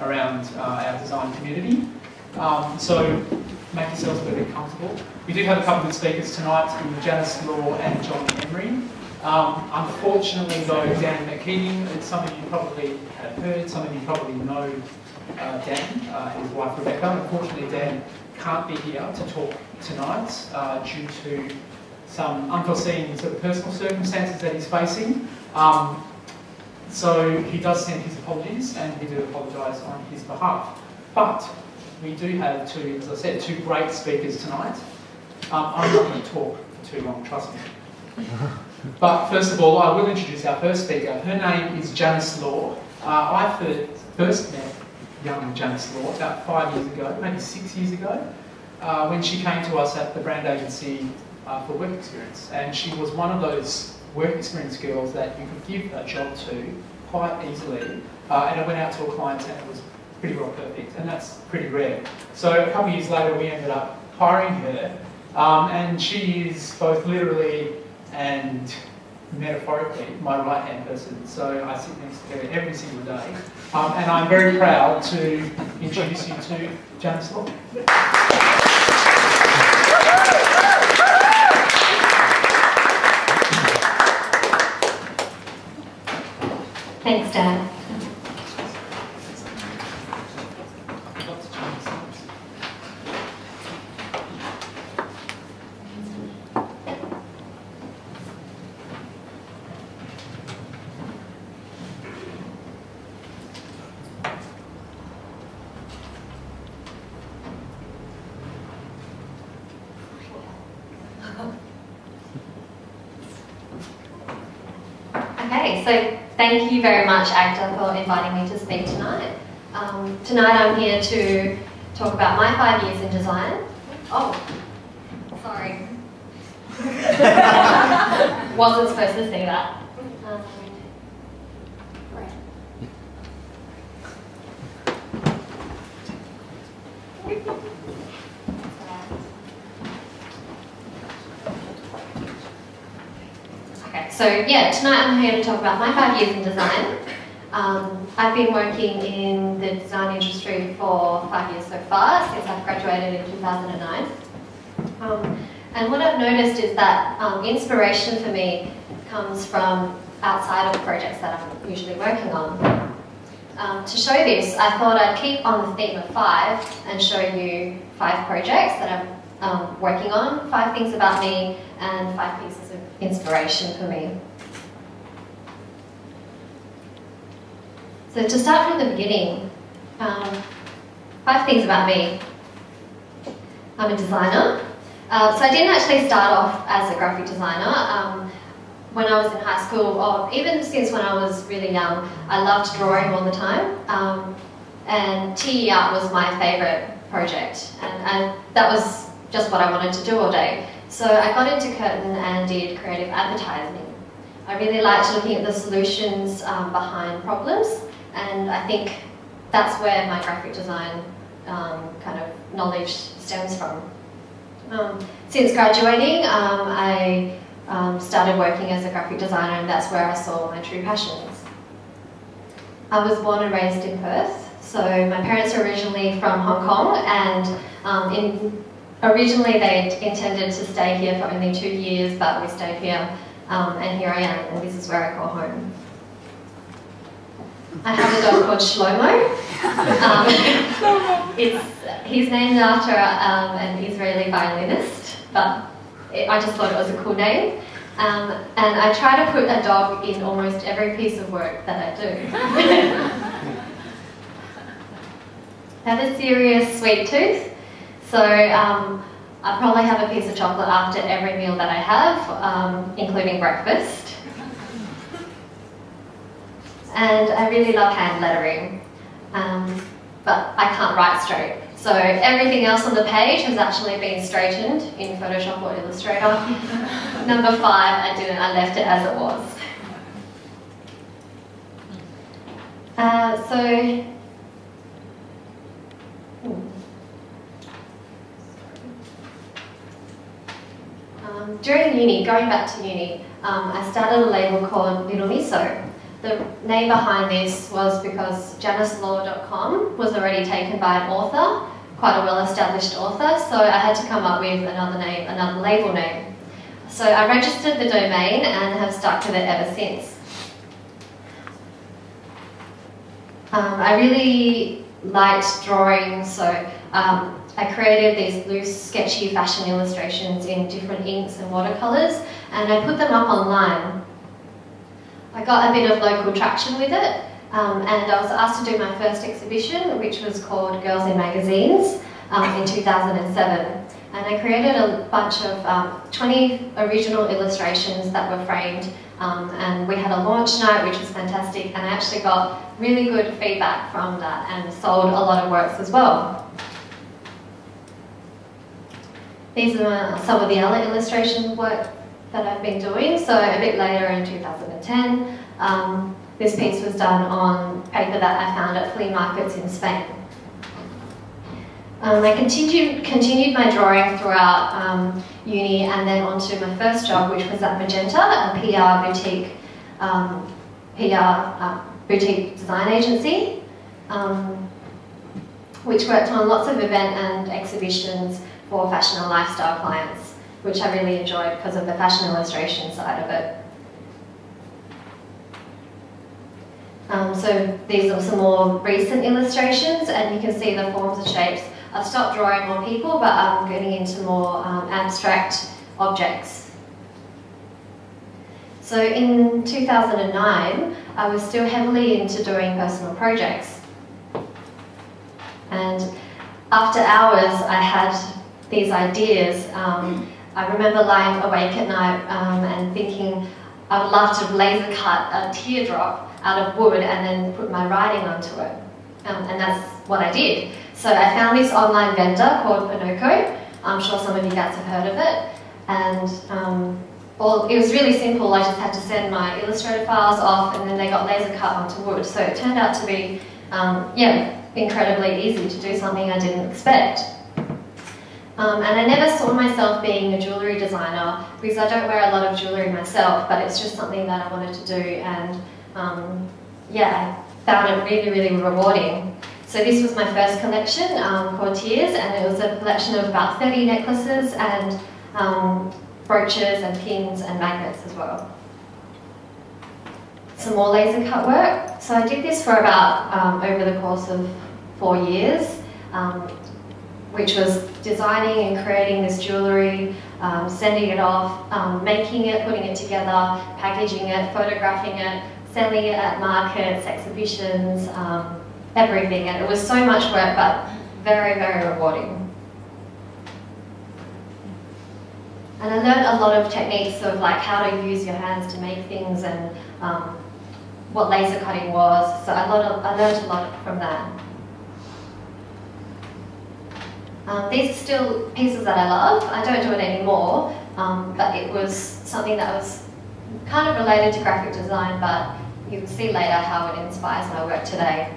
around uh, our design community. Um, so make yourselves very comfortable. We do have a couple of speakers tonight, Janice Law and John Emery. Um, unfortunately though, Dan McKeating, some of you probably have heard, some of you probably know uh, Dan uh, and his wife Rebecca. Unfortunately Dan can't be here to talk tonight uh, due to some unforeseen sort of personal circumstances that he's facing. Um, so he does send his apologies and we do apologise on his behalf. But we do have two, as I said, two great speakers tonight. Um, I'm not going to talk for too long, trust me. But first of all, I will introduce our first speaker. Her name is Janice Law. Uh, I first met young Janice Law about five years ago, maybe six years ago, uh, when she came to us at the brand agency uh, for work experience. And she was one of those work experience girls that you could give a job to quite easily. Uh, and I went out to a client and it was pretty well perfect, and that's pretty rare. So a couple of years later, we ended up hiring her, um, and she is both literally and metaphorically my right-hand person. So I sit next to her every single day, um, and I'm very proud to introduce you to Janice Law. Thanks, Dad. Okay, so thank you very much, AGDA, for inviting me to speak tonight. Um, tonight I'm here to talk about my five years in design. Oh, sorry. Wasn't supposed to say that. Um, Okay, so yeah, tonight I'm here to talk about my five years in design. Um, I've been working in the design industry for five years so far, since I've graduated in 2009. Um, and what I've noticed is that um, inspiration for me comes from outside of projects that I'm usually working on. Um, to show this, I thought I'd keep on the theme of five and show you five projects that I'm um, working on, five things about me, and five pieces inspiration for me. So to start from the beginning, um, five things about me. I'm a designer. Uh, so I didn't actually start off as a graphic designer. Um, when I was in high school, or even since when I was really young, I loved drawing all the time. Um, and TE art was my favourite project. And, and that was just what I wanted to do all day. So I got into Curtin and did creative advertising. I really liked looking at the solutions um, behind problems, and I think that's where my graphic design um, kind of knowledge stems from. Um, since graduating, um, I um, started working as a graphic designer, and that's where I saw my true passions. I was born and raised in Perth, so my parents are originally from Hong Kong, and um, in Originally, they intended to stay here for only two years, but we stayed here, um, and here I am, and this is where I call home. I have a dog called Shlomo. Um, it's, he's named after um, an Israeli violinist, but it, I just thought it was a cool name. Um, and I try to put a dog in almost every piece of work that I do. I have a serious sweet tooth, so um, I probably have a piece of chocolate after every meal that I have, um, including breakfast. And I really love hand lettering, um, but I can't write straight. So everything else on the page has actually been straightened in Photoshop or Illustrator. Number five, I didn't, I left it as it was. Uh, so, hmm. Um, during uni, going back to uni, um, I started a label called Little Miso. the name behind this was because janicelaw.com was already taken by an author, quite a well-established author, so I had to come up with another name, another label name. So I registered the domain and have stuck with it ever since. Um, I really liked drawing, so um, I created these loose, sketchy fashion illustrations in different inks and watercolours, and I put them up online. I got a bit of local traction with it, um, and I was asked to do my first exhibition, which was called Girls in Magazines, um, in 2007. And I created a bunch of um, 20 original illustrations that were framed um, and we had a launch night which was fantastic and I actually got really good feedback from that and sold a lot of works as well. These are some of the other illustration work that I've been doing. So a bit later in 2010, um, this piece was done on paper that I found at flea markets in Spain. Um, I continued, continued my drawing throughout um, uni and then onto my first job, which was at Magenta, a PR boutique, um, PR uh, boutique design agency, um, which worked on lots of event and exhibitions for fashion and lifestyle clients, which I really enjoyed because of the fashion illustration side of it. Um, so these are some more recent illustrations and you can see the forms and shapes I've stopped drawing more people, but I'm getting into more um, abstract objects. So in 2009, I was still heavily into doing personal projects. And after hours, I had these ideas. Um, I remember lying awake at night um, and thinking I would love to laser cut a teardrop out of wood and then put my writing onto it. Um, and that's what I did. So I found this online vendor called Ponoko. I'm sure some of you guys have heard of it. And um, well, it was really simple. I just had to send my Illustrator files off and then they got laser cut onto wood. So it turned out to be, um, yeah, incredibly easy to do something I didn't expect. Um, and I never saw myself being a jewellery designer because I don't wear a lot of jewellery myself, but it's just something that I wanted to do and um, yeah, I found it really, really rewarding. So this was my first collection um, for Tears and it was a collection of about 30 necklaces and um, brooches and pins and magnets as well. Some more laser cut work. So I did this for about um, over the course of four years, um, which was designing and creating this jewellery, um, sending it off, um, making it, putting it together, packaging it, photographing it, selling it at markets, exhibitions, everything. And it was so much work, but very, very rewarding. And I learned a lot of techniques of like how to use your hands to make things and um, what laser cutting was. So I learned a lot from that. Um, these are still pieces that I love. I don't do it anymore, um, but it was something that was kind of related to graphic design, but you'll see later how it inspires my work today.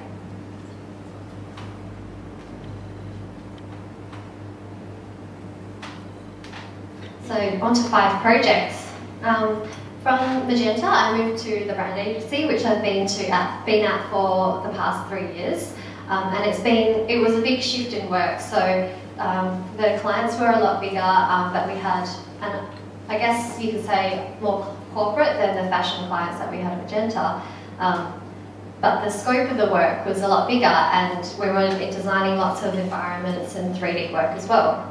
So on to five projects. Um, from Magenta, I moved to the brand agency, which I've been to at, been at for the past three years. Um, and it's been, it was a big shift in work. So um, the clients were a lot bigger, um, but we had, and I guess you could say more corporate than the fashion clients that we had at Magenta. Um, but the scope of the work was a lot bigger and we were designing lots of environments and 3D work as well.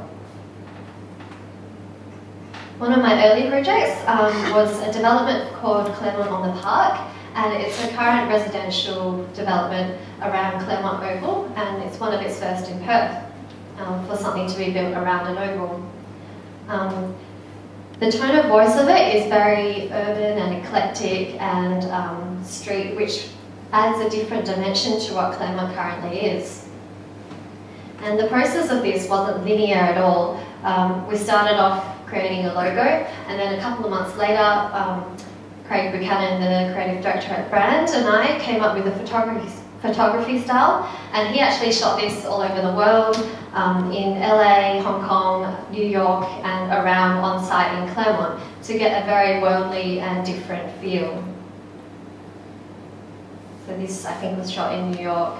One of my early projects um, was a development called Claremont on the Park, and it's a current residential development around Claremont Oval, and it's one of its first in Perth um, for something to be built around an oval. Um, the tone of voice of it is very urban and eclectic and um, street, which adds a different dimension to what Claremont currently is. And the process of this wasn't linear at all. Um, we started off creating a logo. And then a couple of months later, um, Craig Buchanan, the creative director at Brand, and I came up with a photography, photography style. And he actually shot this all over the world, um, in LA, Hong Kong, New York, and around on site in Claremont to get a very worldly and different feel. So this, I think, was shot in New York.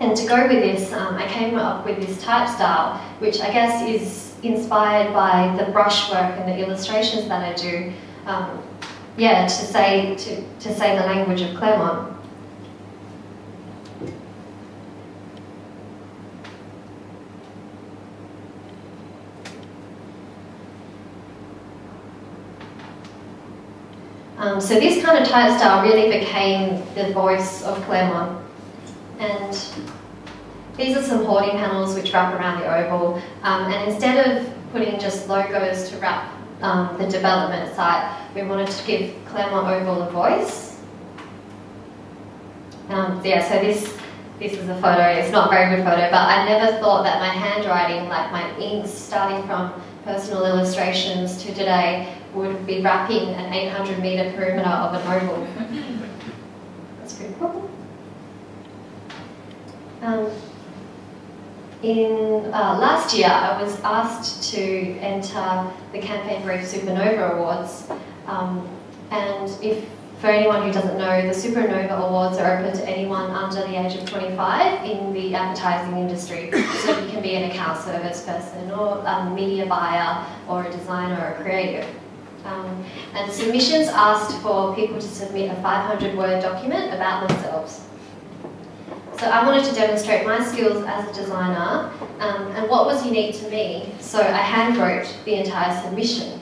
And to go with this, um, I came up with this type style, which I guess is inspired by the brushwork and the illustrations that I do. Um, yeah, to say to, to say the language of Claremont. Um, so this kind of type style really became the voice of Claremont. And these are some hoarding panels which wrap around the oval. Um, and instead of putting just logos to wrap um, the development site, we wanted to give Claremont Oval a voice. Um, yeah, so this this is a photo. It's not a very good photo, but I never thought that my handwriting, like my inks, starting from personal illustrations to today, would be wrapping an 800 metre perimeter of an oval. That's pretty cool. Um, in uh, last year, I was asked to enter the Campaign Brief Supernova Awards, um, and if for anyone who doesn't know, the Supernova Awards are open to anyone under the age of 25 in the advertising industry. So you can be an account service person or a media buyer or a designer or a creative. Um, and submissions asked for people to submit a 500 word document about themselves. So I wanted to demonstrate my skills as a designer um, and what was unique to me. So I handwrote the entire submission.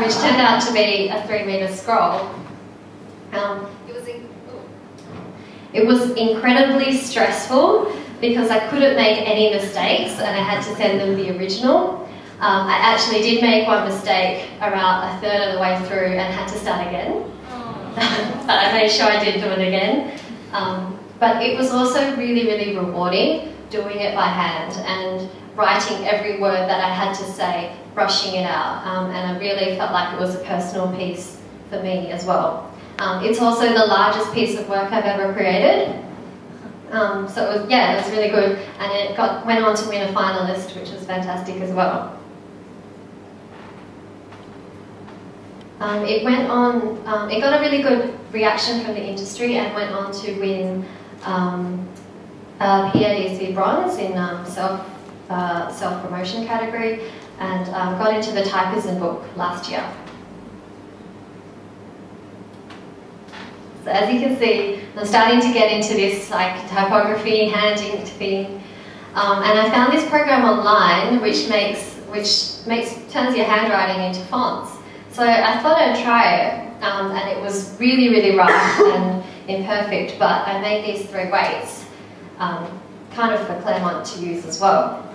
Which turned out to be a three metre scroll. Um, it, was it was incredibly stressful because I couldn't make any mistakes and I had to send them the original. Um, I actually did make one mistake around a third of the way through and had to start again. but I made sure I did do it again. Um, but it was also really, really rewarding doing it by hand and writing every word that I had to say, brushing it out. Um, and I really felt like it was a personal piece for me as well. Um, it's also the largest piece of work I've ever created. Um, so it was, yeah, it was really good, and it got went on to win a finalist, which was fantastic as well. Um, it went on, um, it got a really good reaction from the industry and went on to win um, a PADC bronze in um, self, uh, self-promotion category and um, got into the Typism book last year. So as you can see, I'm starting to get into this like typography, hand inked thing. Um, and I found this program online which makes, which makes, turns your handwriting into fonts. So I thought I'd try it, um, and it was really, really rough and imperfect, but I made these three weights, um, kind of for Claremont to use as well.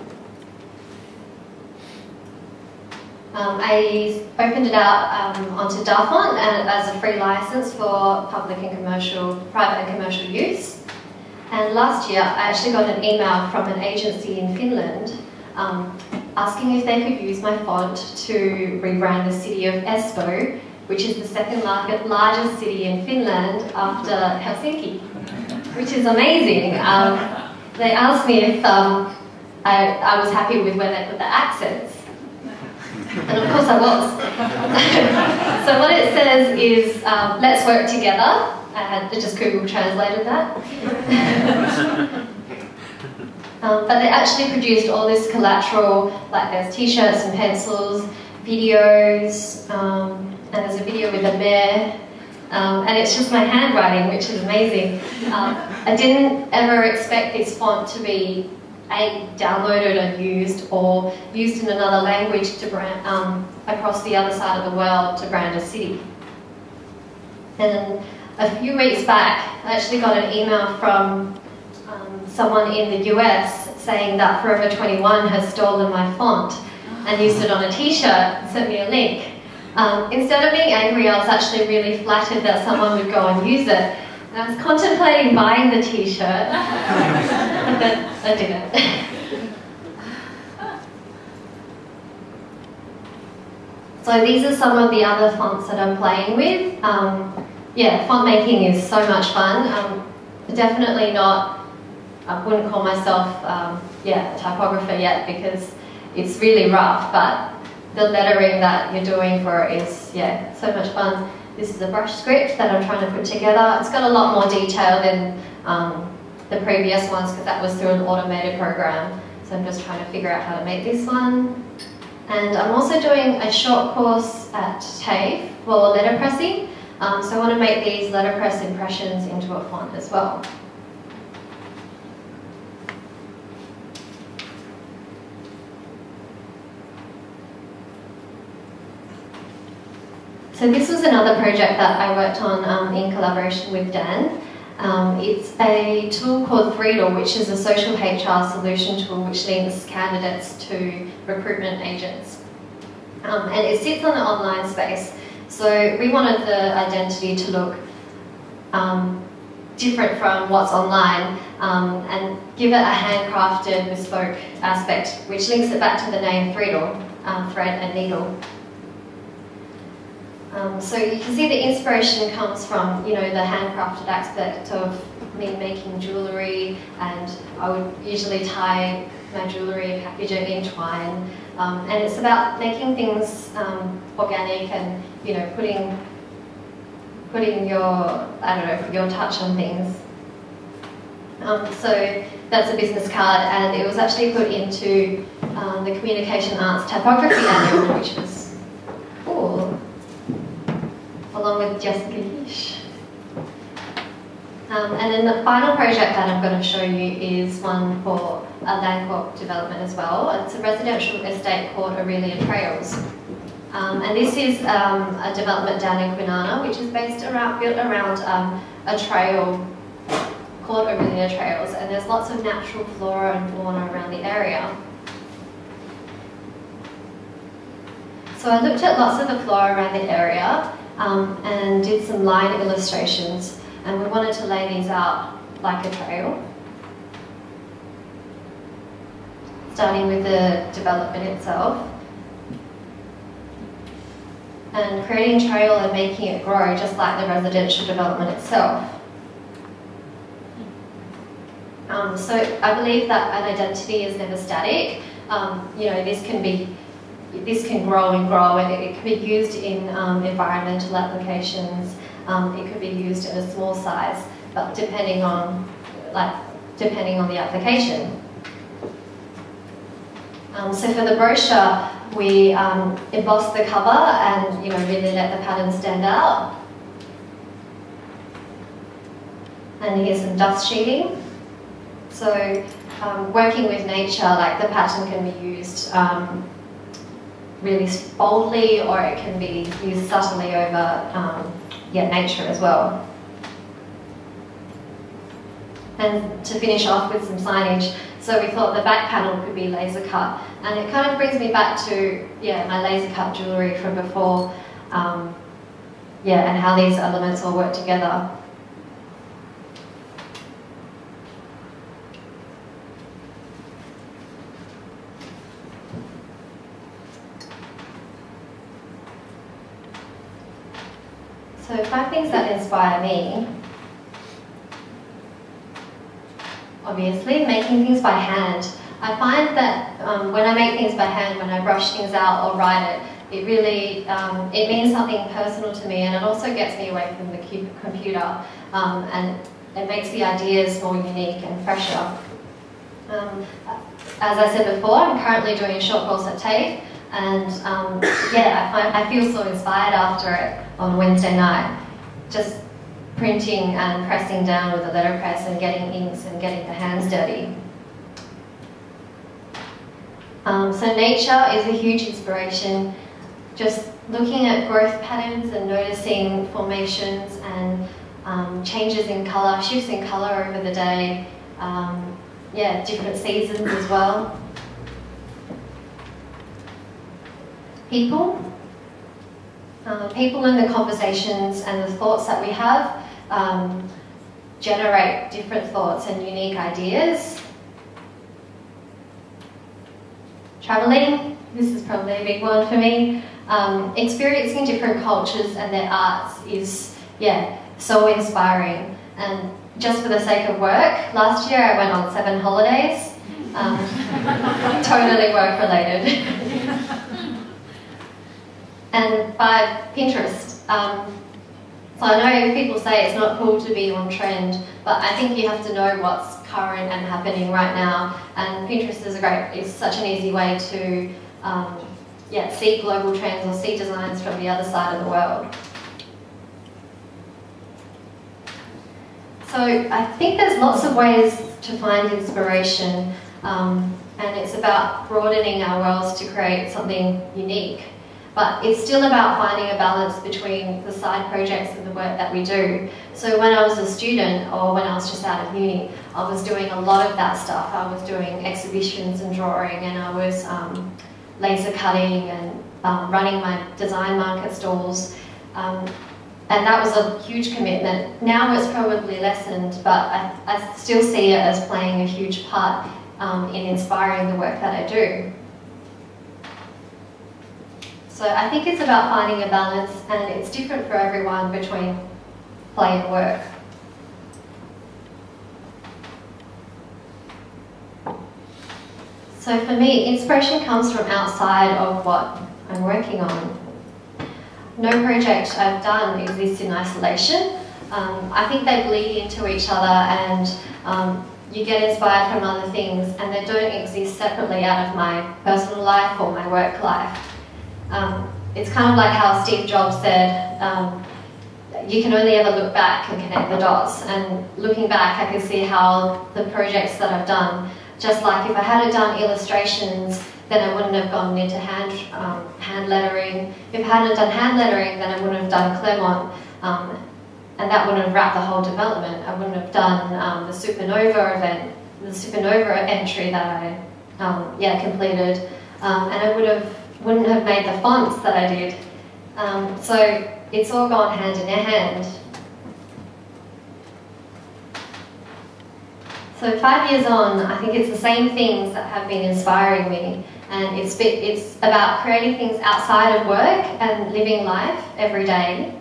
Um, I opened it out um, onto Dafont and as a free license for public and commercial, private and commercial use. And last year, I actually got an email from an agency in Finland um, asking if they could use my font to rebrand the city of Espoo, which is the second largest city in Finland after Helsinki, which is amazing. Um, they asked me if um, I, I was happy with where they put the accents. And of course I was. so what it says is, um, let's work together. I had just Google translated that. Um, but they actually produced all this collateral, like there's t-shirts and pencils, videos, um, and there's a video with a bear, um, and it's just my handwriting, which is amazing. Um, I didn't ever expect this font to be a downloaded and used, or used in another language to brand um, across the other side of the world to brand a city. And a few weeks back, I actually got an email from someone in the US saying that Forever 21 has stolen my font and used it on a t-shirt sent me a link. Um, instead of being angry, I was actually really flattered that someone would go and use it. And I was contemplating buying the t-shirt, but I didn't. so these are some of the other fonts that I'm playing with. Um, yeah, font making is so much fun. Um, definitely not I wouldn't call myself, um, yeah, a typographer yet because it's really rough, but the lettering that you're doing for it is, yeah, so much fun. This is a brush script that I'm trying to put together. It's got a lot more detail than um, the previous ones because that was through an automated program. So I'm just trying to figure out how to make this one. And I'm also doing a short course at TAFE for letterpressing. Um, so I want to make these letterpress impressions into a font as well. So this was another project that I worked on um, in collaboration with Dan. Um, it's a tool called Threedle, which is a social HR solution tool which links candidates to recruitment agents. Um, and it sits on the online space. So we wanted the identity to look um, different from what's online um, and give it a handcrafted, bespoke aspect, which links it back to the name Threedle, um, thread and needle. Um, so you can see the inspiration comes from, you know, the handcrafted aspect of me making jewellery and I would usually tie my jewellery package in twine. Um, and it's about making things um, organic and, you know, putting, putting your, I don't know, your touch on things. Um, so that's a business card and it was actually put into um, the Communication Arts Typography Annual, which was cool along with Jessica Hische. Um, and then the final project that I'm going to show you is one for a Landcorp development as well. It's a residential estate called Aurelia Trails. Um, and this is um, a development down in Kwinana, which is based around, built around um, a trail called Aurelia Trails. And there's lots of natural flora and fauna around the area. So I looked at lots of the flora around the area um, and did some line illustrations and we wanted to lay these out like a trail. Starting with the development itself and creating trail and making it grow just like the residential development itself. Um, so I believe that an identity is never static. Um, you know, this can be this can grow and grow and it, can be used in um, environmental applications, um, it could be used in a small size, but depending on, like, depending on the application. Um, so for the brochure, we um, embossed the cover and you know really let the pattern stand out. And here's some dust sheeting. So um, working with nature, like the pattern can be used um, really boldly or it can be used subtly over um, yeah, nature as well. And to finish off with some signage, so we thought the back panel could be laser cut. And it kind of brings me back to yeah, my laser cut jewellery from before, um, yeah, and how these elements all work together. So five things that inspire me. Obviously, making things by hand. I find that um, when I make things by hand, when I brush things out or write it, it really, um, it means something personal to me and it also gets me away from the computer um, and it makes the ideas more unique and fresher. Um, as I said before, I'm currently doing a short course at TAFE and um, yeah, I, find, I feel so inspired after it on Wednesday night. Just printing and pressing down with a letterpress and getting inks and getting the hands dirty. Um, so nature is a huge inspiration. Just looking at growth patterns and noticing formations and um, changes in colour, shifts in colour over the day. Um, yeah, different seasons as well. people. Uh, people and the conversations and the thoughts that we have um, generate different thoughts and unique ideas. Travelling, this is probably a big one for me. Um, experiencing different cultures and their arts is, yeah, so inspiring. And just for the sake of work, last year I went on seven holidays, um, totally work related. and five, Pinterest. Um, so I know people say it's not cool to be on trend, but I think you have to know what's current and happening right now. And Pinterest is a great, is such an easy way to um, yeah, see global trends or see designs from the other side of the world. So I think there's lots of ways to find inspiration um, and it's about broadening our worlds to create something unique. But it's still about finding a balance between the side projects and the work that we do. So when I was a student or when I was just out of uni, I was doing a lot of that stuff. I was doing exhibitions and drawing and I was um, laser cutting and um, running my design market stalls. Um, and that was a huge commitment. Now it's probably lessened, but I, I still see it as playing a huge part um, in inspiring the work that I do. So I think it's about finding a balance and it's different for everyone between play and work. So for me, inspiration comes from outside of what I'm working on. No project I've done exists in isolation. Um, I think they bleed into each other and um, you get inspired from other things and they don't exist separately out of my personal life or my work life. Um, it's kind of like how Steve Jobs said, um, you can only ever look back and connect the dots. And looking back, I can see how the projects that I've done, just like if I hadn't done illustrations, then I wouldn't have gone into hand, um, hand lettering. If I hadn't done hand lettering, then I wouldn't have done Claremont. Um, and that wouldn't have wrapped the whole development. I wouldn't have done um, the supernova event, the supernova entry that I um, yeah completed, um, and I would have wouldn't have made the fonts that I did. Um, so it's all gone hand in hand. So five years on, I think it's the same things that have been inspiring me, and it's it's about creating things outside of work and living life every day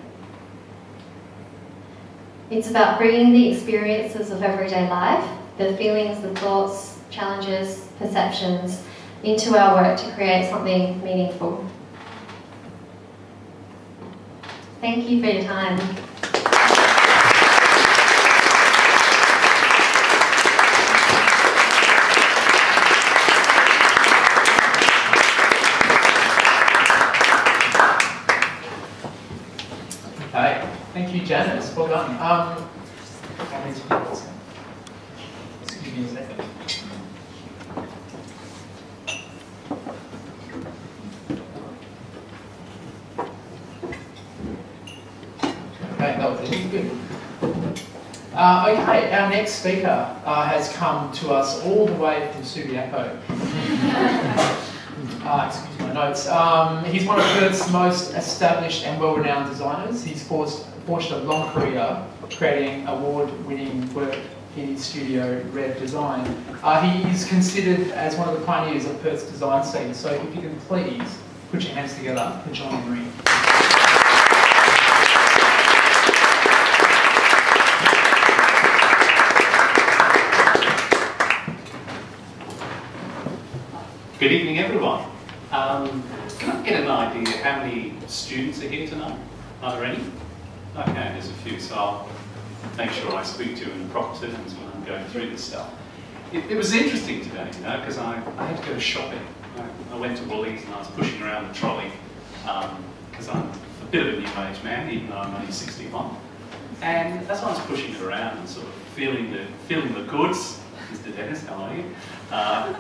it's about bringing the experiences of everyday life, the feelings, the thoughts, challenges, perceptions, into our work to create something meaningful. Thank you for your time. Thank you, Janice. Well done. Um, excuse me a second. Okay, that was good. Uh, okay, our next speaker uh, has come to us all the way from Subiaco. uh, excuse my notes. Um, he's one of Perth's most established and well-renowned designers. He's forged forged a long career creating award-winning work in his studio, Reb Design. Uh, he is considered as one of the pioneers of Perth's design scene, so if you can please put your hands together for John Emery. Good evening, everyone. Um, can I get an idea how many students are here tonight? Are there any? Okay, there's a few, so I'll make sure I speak to you in proper terms when I'm going through this stuff. It, it was interesting today, you know, because I, I had to go shopping. I, I, went to Woolies and I was pushing around the trolley because um, I'm a bit of a new age man, even though I'm only 61. And as I was pushing it around and sort of feeling the, feeling the goods, Mr. Dennis, how are you? Uh,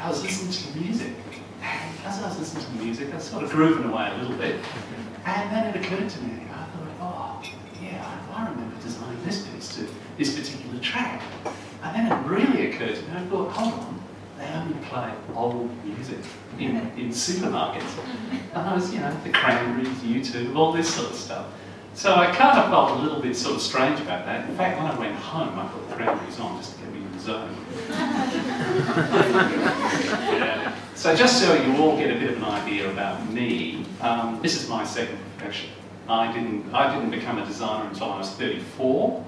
I was listening to music. And as I was listening to music, I was sort of grooving away a little bit. And then it occurred to me, I thought, oh, yeah, I remember designing this piece to this particular track. And then it really occurred to me, I thought, hold on, they only play old music in, in supermarkets. And I was, you know, the Cranberries, U2, all this sort of stuff. So I kind of felt a little bit sort of strange about that. In fact, when I went home, I put the Cranberries on just to get me in the zone. So just so you all get a bit of an idea about me, um, this is my second profession. I didn't, I didn't become a designer until I was 34.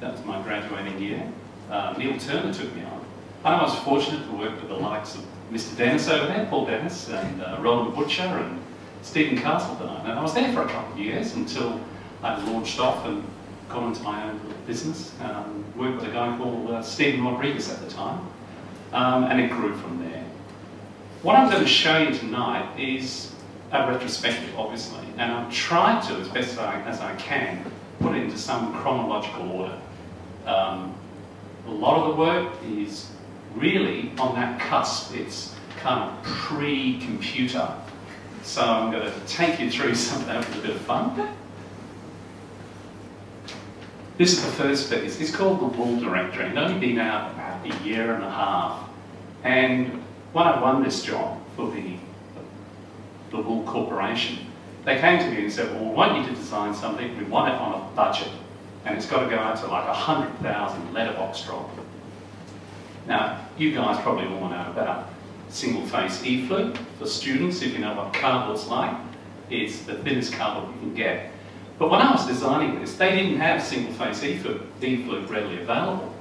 That was my graduating year. Uh, Neil Turner took me on. I was fortunate to work with the likes of Mr. Dennis over there, Paul Dennis, and uh, Roland Butcher, and Stephen Castledine. And I was there for a couple of years until I launched off and got into my own business. Um, worked with a guy called uh, Stephen Rodriguez at the time. Um, and it grew from there. What I'm going to show you tonight is a retrospective, obviously, and I've tried to, as best as I, as I can, put it into some chronological order. Um, a lot of the work is really on that cusp. It's kind of pre-computer. So I'm going to take you through some of that with a bit of fun. This is the first piece. It's called the Wool Directory. It's only been out about a year and a half. And when I won this job for the, the Wool Corporation, they came to me and said, well, we want you to design something, we want it on a budget, and it's got to go out to like 100,000 letterbox drop. Now, you guys probably all know about single-face e-flute for students, if you know what cardboard's like. It's the thinnest cardboard you can get. But when I was designing this, they didn't have single-face e-flute readily available.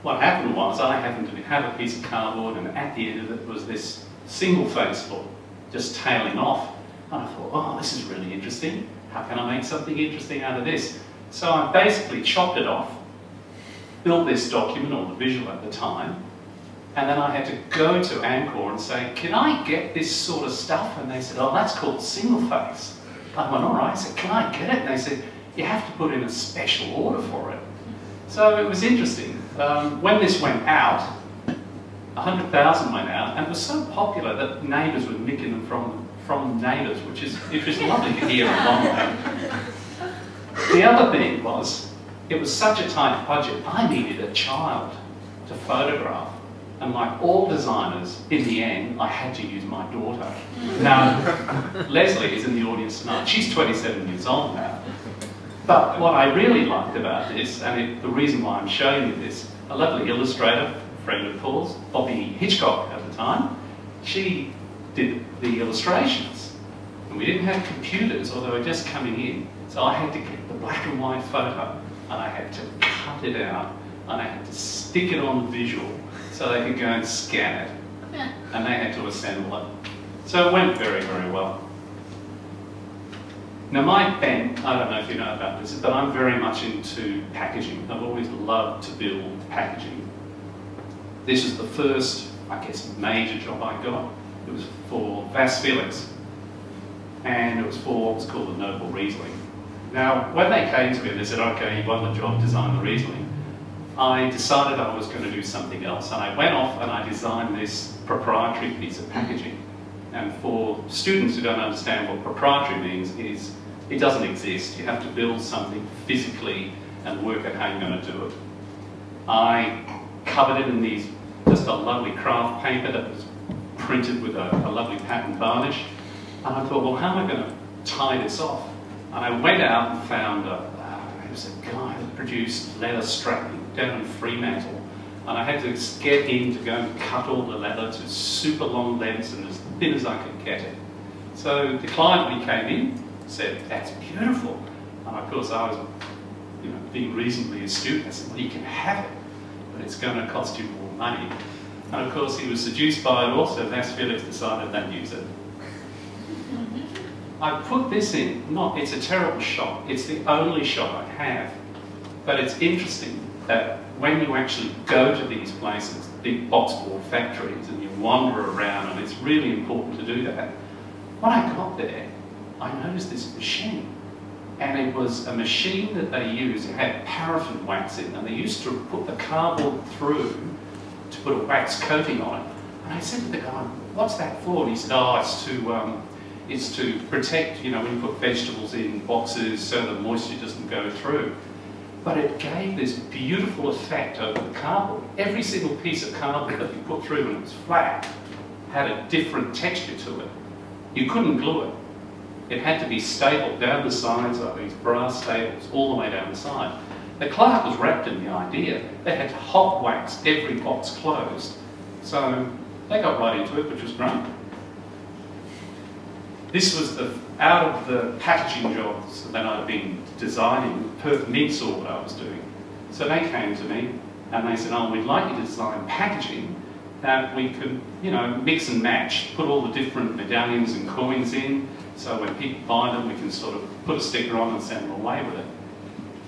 What happened was I happened to have a piece of cardboard and at the end of it was this single-face look, just tailing off. And I thought, oh, this is really interesting. How can I make something interesting out of this? So I basically chopped it off, built this document, or the visual at the time, and then I had to go to Amcor and say, can I get this sort of stuff? And they said, oh, that's called single face. I went, all right. I said, can I get it? And they said, you have to put in a special order for it. So it was interesting. Um, when this went out, 100,000 went out, and it was so popular that neighbours were nicking them from, from neighbours, which is, it was lovely to hear along way. The other thing was, it was such a tight budget, I needed a child to photograph. And like all designers, in the end, I had to use my daughter. Now, Leslie is in the audience tonight. She's 27 years old now. But what I really liked about this, and it, the reason why I'm showing you this, a lovely illustrator, friend of Paul's, Bobby Hitchcock at the time, she did the illustrations. And we didn't have computers, or they were just coming in. So I had to get the black and white photo, and I had to cut it out, and I had to stick it on the visual, so they could go and scan it. Yeah. And they had to assemble it. So it went very, very well. Now my bent, I don't know if you know about this, but I'm very much into packaging. I've always loved to build packaging. This is the first, I guess, major job I got. It was for Vasse Felix. And it was for what's called the Noble Riesling. Now, when they came to me and they said, okay, you won the job, design the Riesling, I decided I was going to do something else. And I went off and I designed this proprietary piece of packaging. And for students who don't understand what proprietary means is it doesn't exist. You have to build something physically and work out how you're going to do it. I covered it in these, just a lovely craft paper that was printed with a, a lovely pattern varnish. And I thought, well, how am I going to tie this off? And I went out and found a, uh, was a guy that produced leather strapping down in Fremantle. And I had to get in to go and cut all the leather to super long lengths and as thin as I could get it. So the client, he came in, said, that's beautiful. And of course I was you know, being reasonably astute. I said, well, you can have it, but it's going to cost you more money. And of course he was seduced by it also. and Vasse Felix decided they'd use it. I put this in, not, it's a terrible shot. It's the only shot I have. But it's interesting that when you actually go to these places, big box board factories, and you wander around, and it's really important to do that. When I got there, I noticed this machine. And it was a machine that they used, it had paraffin wax in, and they used to put the cardboard through to put a wax coating on it. And I said to the guy, what's that for? And he said, oh, it's to, um, it's to protect, you know, when you put vegetables in boxes so the moisture doesn't go through. But it gave this beautiful effect over the cardboard. Every single piece of cardboard that you put through when it was flat had a different texture to it. You couldn't glue it. It had to be stapled down the sides of these brass staples all the way down the side. The clerk was wrapped in the idea. They had to hot wax every box closed. So they got right into it, which was great. This was the, out of the packaging jobs that I'd been designing, Perth saw what I was doing. So they came to me and they said, oh, we'd like you to design packaging that we could, you know, mix and match, put all the different medallions and coins in, So when people buy them, we can sort of put a sticker on and send them away with it.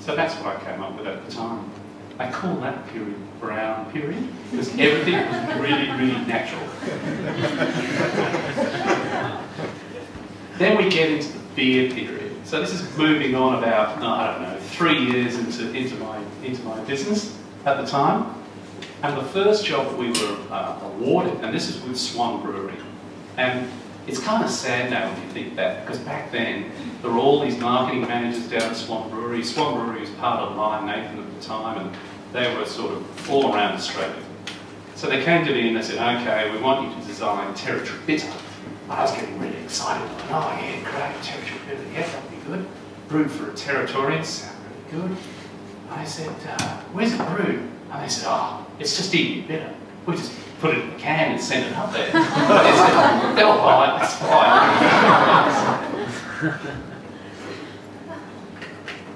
So that's what I came up with at the time. I call that period brown period because everything was really, really natural. then we get into the beer period. So this is moving on about, I don't know, three years into, into, my, into my business at the time. And the first job that we were uh, awarded, and this is with Swan Brewery. And it's kind of sad now when you think that, because back then there were all these marketing managers down at Swan Brewery. Swan Brewery was part of Lion Nathan at the time, and they were sort of all around Australia. So they came to me and they said, okay, we want you to design territory bitter. I was getting really excited. Oh yeah, great, territory bitter, yeah, good. Brewed for a Territorian, sound really good. I said, uh, where's it brewed? And they said, oh, it's just Emu bitter. We just put it in a can and send it up there. said, they'll buy it, that's fine.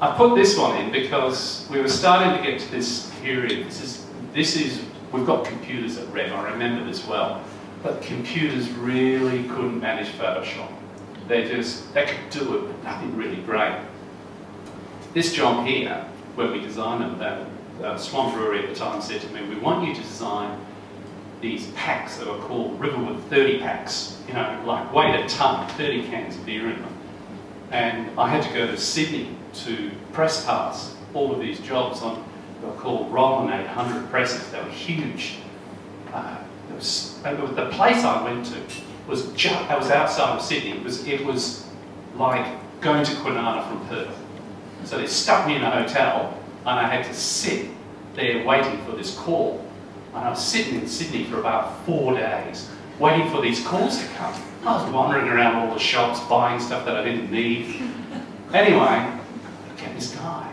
I put this one in because we were starting to get to this period. This is, this is, we've got computers at REM, I remember this well. But computers really couldn't manage Photoshop. They just, they could do it, but nothing really great. This job here, when we designed them, that uh, Swan Brewery at the time said to me, we want you to design these packs that are called Riverwood 30 packs, you know, like weight a ton, 30 cans of beer in them. And I had to go to Sydney to press pass all of these jobs on, they were called Roland 800 presses, they were huge. Uh, was, the place I went to was just, I was outside of Sydney, it was, it was like going to Kwinana from Perth. So they stuck me in a hotel and I had to sit there waiting for this call. And I was sitting in Sydney for about four days, waiting for these calls to come. I was wandering around all the shops, buying stuff that I didn't need. Anyway, I get this guy.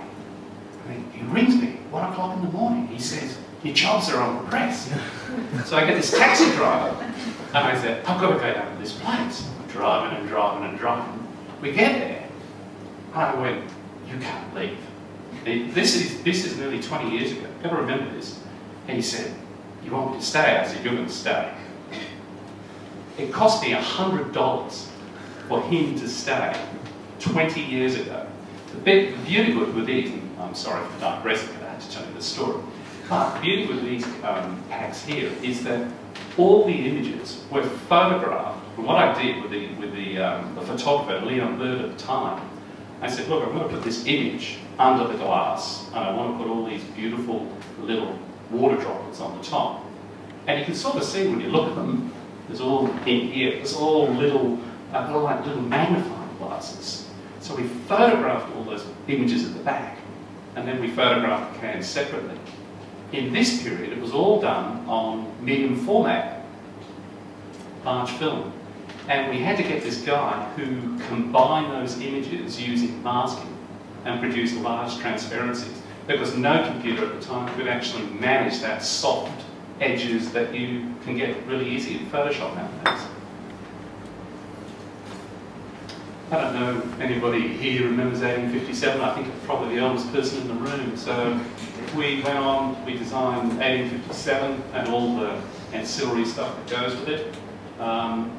I mean, he rings me, one o'clock in the morning. He says, your jobs are on the press. so I get this taxi driver, and I said, I've got to go down to this place. I'm driving and driving and driving. We get there, and I went, you can't leave. This is, this is nearly 20 years ago. You've got to remember this. And he said, you want me to stay? I said, you're going to stay. It cost me $100 for him to stay 20 years ago. The, bit, the beauty with these, I'm sorry for digressing, but I had to tell you the story. But the beauty with these um, packs here is that all the images were photographed. And what I did with the, with the, um, the photographer, Leon Bird at the time, I said, look, I'm going to put this image under the glass, and I want to put all these beautiful little water droplets on the top. And you can sort of see when you look at them, there's all in here, there's all little, uh, like little magnifying glasses. So we photographed all those images at the back, and then we photographed the cans separately. In this period, it was all done on medium format, large film. And we had to get this guy who combined those images using masking and produced large transparencies because no computer at the time could actually manage that soft edges that you can get really easy in Photoshop nowadays. I don't know if anybody here remembers 1857. I think I'm probably the oldest person in the room. So we went on, we designed 1857 and all the ancillary stuff that goes with it. Um,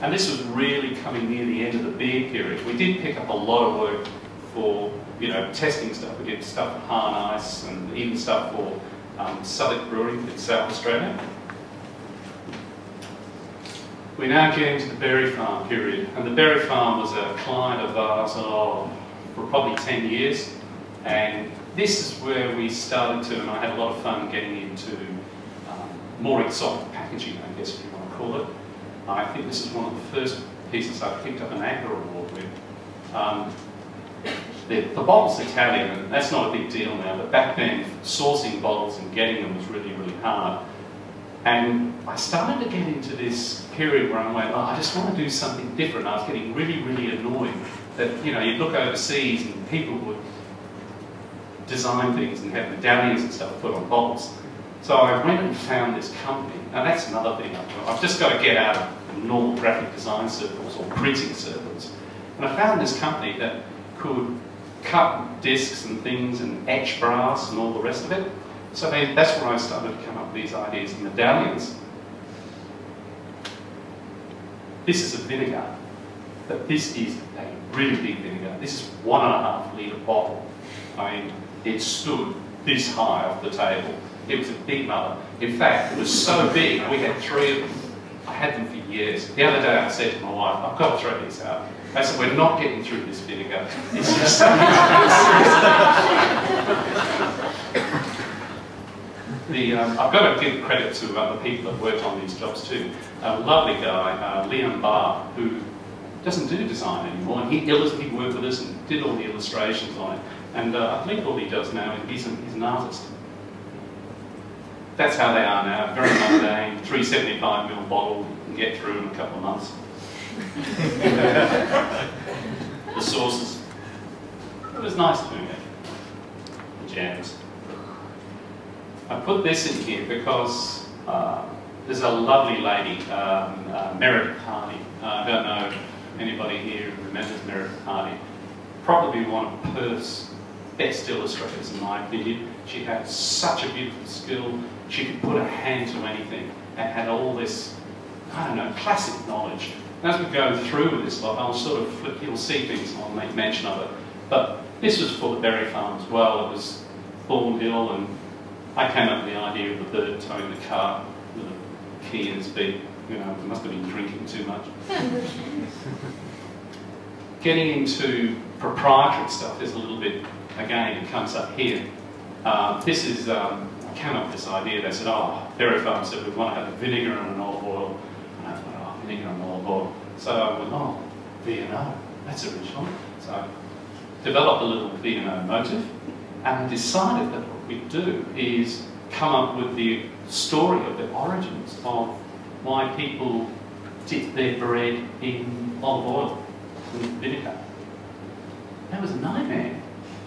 and this was really coming near the end of the beer period. We did pick up a lot of work for, you know, testing stuff. We did stuff for Hahn Ice and even stuff for um, Southwark Brewing in South Australia. We now get to the berry farm period, and the berry farm was a client of ours oh, for probably 10 years, and this is where we started to, and I had a lot of fun getting into um, more exotic packaging, I guess if you want to call it. I think this is one of the first pieces I picked up an AGDA award with. Um, the, the bottle's Italian, and that's not a big deal now, but back then, sourcing bottles and getting them was really, really hard. And I started to get into this period where I went, oh, I just want to do something different. I was getting really, really annoyed that, you know, you'd look overseas and people would design things and have medallions and stuff put on bottles. So I went and found this company. Now that's another thing I've, just got to get out of normal graphic design circles or printing circles. And I found this company that could cut discs and things and etch brass and all the rest of it. So they, that's where I started to come up with these ideas of medallions. This is a vinegar. But this is a really big vinegar. This is one and a half litre bottle. I mean, it stood this high off the table. It was a big mother. In fact, it was so big, we had three of them. I had them for years. The other day I said to my wife, I've got to throw these out. I said, we're not getting through this vinegar. It's just the, um, I've got to give credit to the people that worked on these jobs too. A lovely guy, uh, Leon Barr, who doesn't do design anymore, and he, he worked with us and did all the illustrations on it. And uh, I think all he does now is he's an, he's an artist. That's how they are now, very mundane, 375ml bottle, you get through in a couple of months. the sauces, it was nice doing it. The jams. I put this in here because uh, there's a lovely lady, um, uh, Meredith Hardy. Uh, I don't know if anybody here remembers Meredith Hardy. Probably one of Perth's best illustrators in my opinion. She had such a beautiful skill. She could put a hand to anything and had all this, I don't know, classic knowledge. And as we go through with this lot, I'll sort of flip, you'll see things I'll make mention of it. But this was for the berry farm as well. It was Thornhill and I came up with the idea of the bird towing the cart with a key in its beak. You know, must have been drinking too much. Getting into proprietary stuff is a little bit, again, it comes up here. Uh, this is, um, came up with this idea. They said, ah, oh, Berry Farm said we want to have a vinegar and an olive oil. And I thought, oh, vinegar and olive oil. So I went, oh, V&O, that's original. So I developed a little V&O motive and decided that what we do is come up with the story of the origins of why people dip their bread in olive oil and vinegar. That was a nightmare.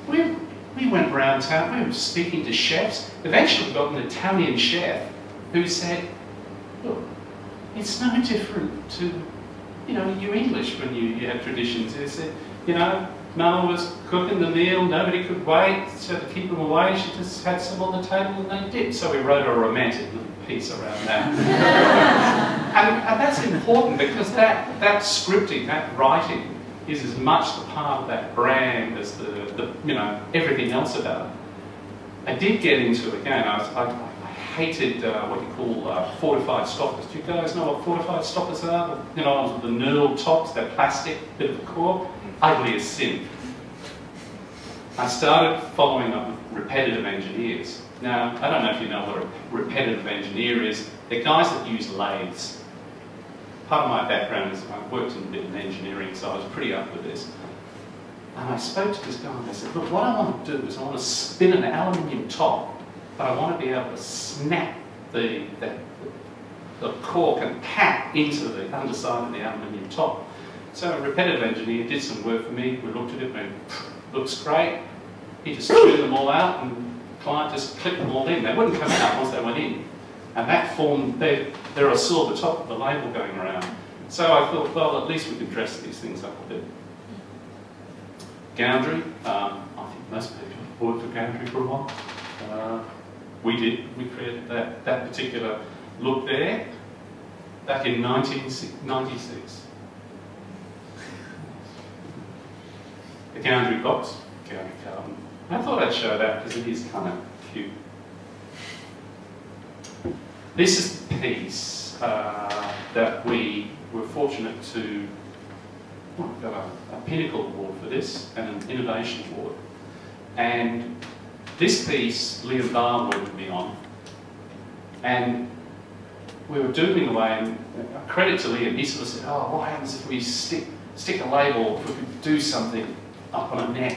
We, we went around town, we were speaking to chefs. Eventually we got an Italian chef who said, look, it's no different to, you know, you English when you, you have traditions. He said, you know, Mama was cooking the meal, nobody could wait, so to keep them away, she just had some on the table and they did. So we wrote a romantic little piece around that. and, and, that's important because that, that scripting, that writing, is as much the part of that brand as the, the you know, everything else about it. I did get into, again, I, was, I, I hated uh, what you call uh, fortified stoppers. Do you guys know what fortified stoppers are? You know, the knurled tops, that plastic bit of the core ugly as sin. I started following up with repetitive engineers. Now, I don't know if you know what a repetitive engineer is. They're guys that use lathes. Part of my background is I worked in a bit of engineering, so I was pretty up with this. And I spoke to this guy and I said, look, what I want to do is I want to spin an aluminium top, but I want to be able to snap the, the, the cork and cap into the underside of the aluminium top. So a repetitive engineer did some work for me. We looked at it and looks great. He just threw them all out and the client just clipped them all in. They wouldn't come out once they went in. And that formed, there, there are saw the top of the label going around. So I thought, well, at least we could dress these things up a bit. Goundrey, um, I think most people worked for Goundrey for a while. Uh, we did, we created that, that particular look there back in 1996. the Goundrey box, Goundrey. I thought I'd show that because it is kind of cute. This is the piece uh, that we were fortunate to got a, a, Pinnacle Award for this and an Innovation Award. And this piece, Liam Barr worked me on, and we were doing away, and credit to Liam, he sort of said, oh, what happens if we stick, stick a label, if we could do something up on a net.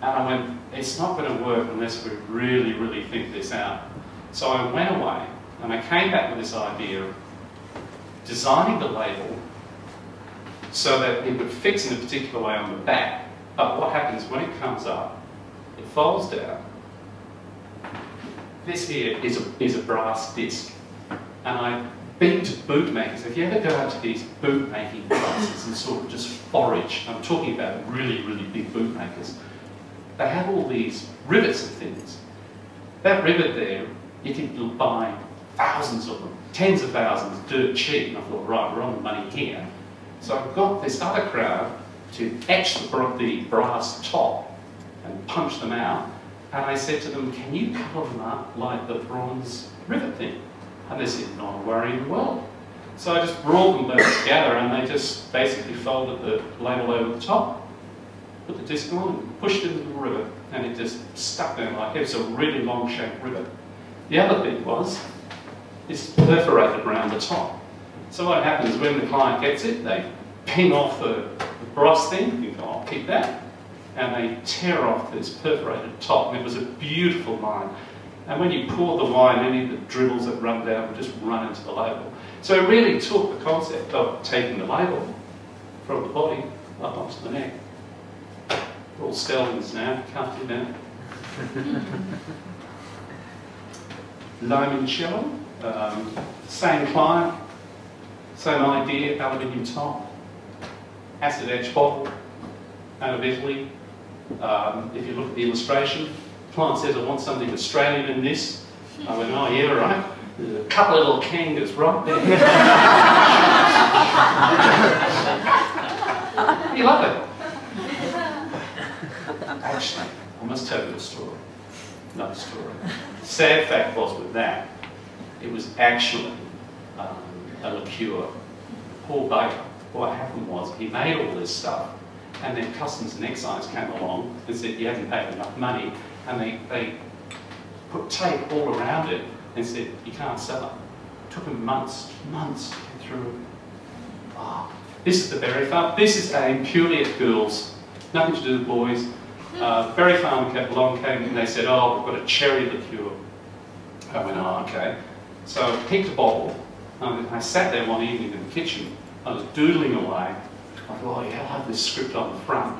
And I went, it's not going to work unless we really, really think this out. So I went away and I came back with this idea of designing the label so that it would fix in a particular way on the back. But what happens when it comes up, it folds down. This here is a, is a brass disc. And I've been to bootmakers. If you ever go out to these bootmaking places and sort of just forage, I'm talking about really, really big bootmakers, they have all these rivets and things. That rivet there, you can buy thousands of them, tens of thousands, dirt cheap. And I thought, right, we're on the money here. So I got this other crowd to etch the, the brass top and punch them out. And I said to them, can you cover them up like the bronze rivet thing? And they said, not a worry in the world. So I just brought them both together and they just basically folded the label over the top, put the disc on and pushed it into the rivet and it just stuck there like it was a really long shaped rivet. The other thing was, it's perforated around the top. So what happens when the client gets it, they ping off the, brass thing, you go, I'll keep that, and they tear off this perforated top, and it was a beautiful line. And when you pour the wine, any of the dribbles that run down would just run into the label. So it really took the concept of taking the label from the body up onto the neck. We're all Stelvins now, can't do that. Limoncello, um, same client, same idea, aluminium top, acid etch bottle, out of Italy. Um, if you look at the illustration, client says, I want something Australian in this. I went, oh yeah, right. There's a couple of little kangas right there. you love it. Actually, I must tell you a story. Another story. Sad fact was with that, it was actually um, a liqueur. Paul Baker, what happened was he made all this stuff and then Customs and Excise came along and said you haven't paid enough money and they, they put tape all around it and said you can't sell it. it took them months, months to get through. Oh, this is the berry farm. This is aimed purely at girls, nothing to do with boys. Uh, berry farm came along came and they said, oh, we've got a cherry liqueur. I went, oh, okay. So I picked a bottle. Um, I sat there one evening in the kitchen. I was doodling away. I thought, oh yeah, I'll have this script on the front.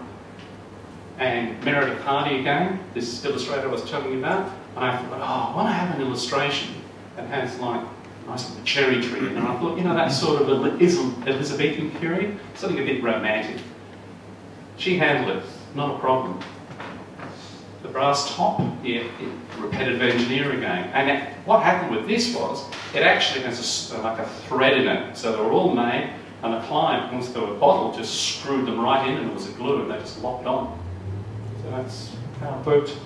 And Meredith Hardy again, this illustrator I was telling you about. And I thought, oh, I want to have an illustration that has like nice little cherry tree. And I thought, you know, that sort of Elizabethan period, something a bit romantic. She handled it, not a problem. The brass top, it, repetitive engineer again. And it, what happened with this was, it actually has a, like a thread in it. So they were all made, and the client, once they were bottled, just screwed them right in, and it was a glue, and they just locked on. So that's how it worked.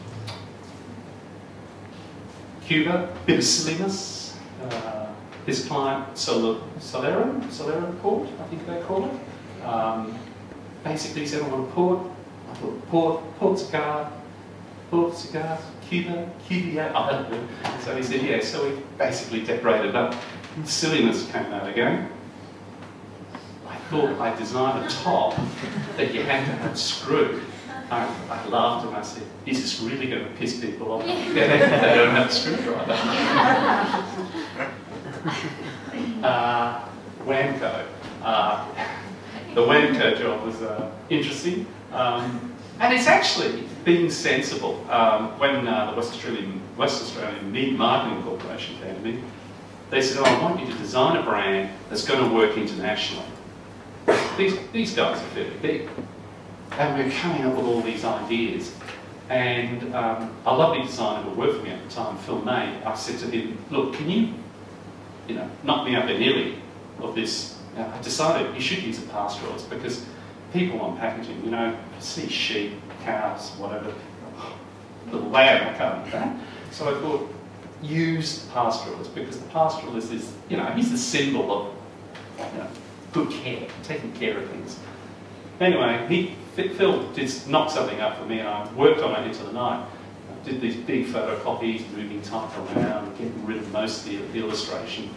Cuba, bit of silliness. Uh, this client, Sol Solero, Solero Port, I think they call it. Um, basically said, I want a port. I thought, port, port cigar, port cigars, Cuba, Cuba, I don't know. So he said, yeah, so we basically decorated up. Silliness came out again. I thought I designed a top that you had to have screwed. I, I, laughed and I said, is this really going to piss people off? they don't have a screwdriver. uh, Wamco. Uh, the Wamco job was uh, interesting. Um, and it's actually being sensible. Um, when uh, the West Australian, West Australian Marketing Corporation came to me, they said, oh, I want you to design a brand that's going to work internationally. These, these guys are fairly big. And we're coming up with all these ideas. And um, a lovely designer who worked for me at the time, Phil May, I said to him, look, can you, you know, knock me up an illy of this? I decided you should use a pastoralist because people on packaging, you know, see sheep, cows, whatever, the lamb, I can't do. So I thought, use pastoralist because the pastoralist is, you know, he's the symbol of you know, good care, taking care of things. Anyway, he, Phil did knock something up for me and I worked on it into the night. I did these big photocopies, moving type around, getting rid of most of the, illustration.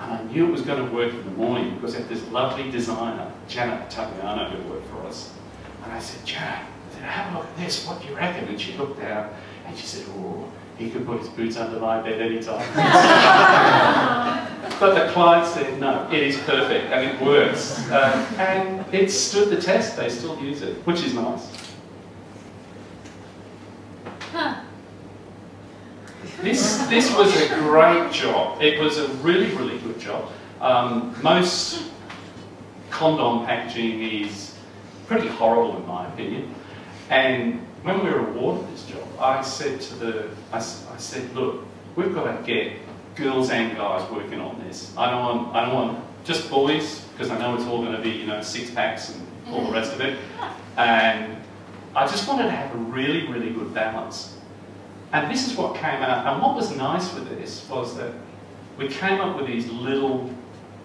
And I knew it was going to work in the morning because I had this lovely designer, Janet Tagliano, who worked for us. And I said, Janet, have a look at this, what do you reckon? And she looked down and she said, oh, he could put his boots under my bed anytime. but the client said, no, it is perfect and it works. Uh, and it stood the test, they still use it, which is nice. Huh. This, this was a great job. It was a really, really good job. Um, most condom packaging is pretty horrible in my opinion. And when we were awarded this job, I said to the, I, I said, look, we've got to get girls and guys working on this. I don't want, I don't want just boys, because I know it's all going to be, you know, six packs and all the rest of it. And I just wanted to have a really, really good balance. And this is what came out. And what was nice with this was that we came up with these little,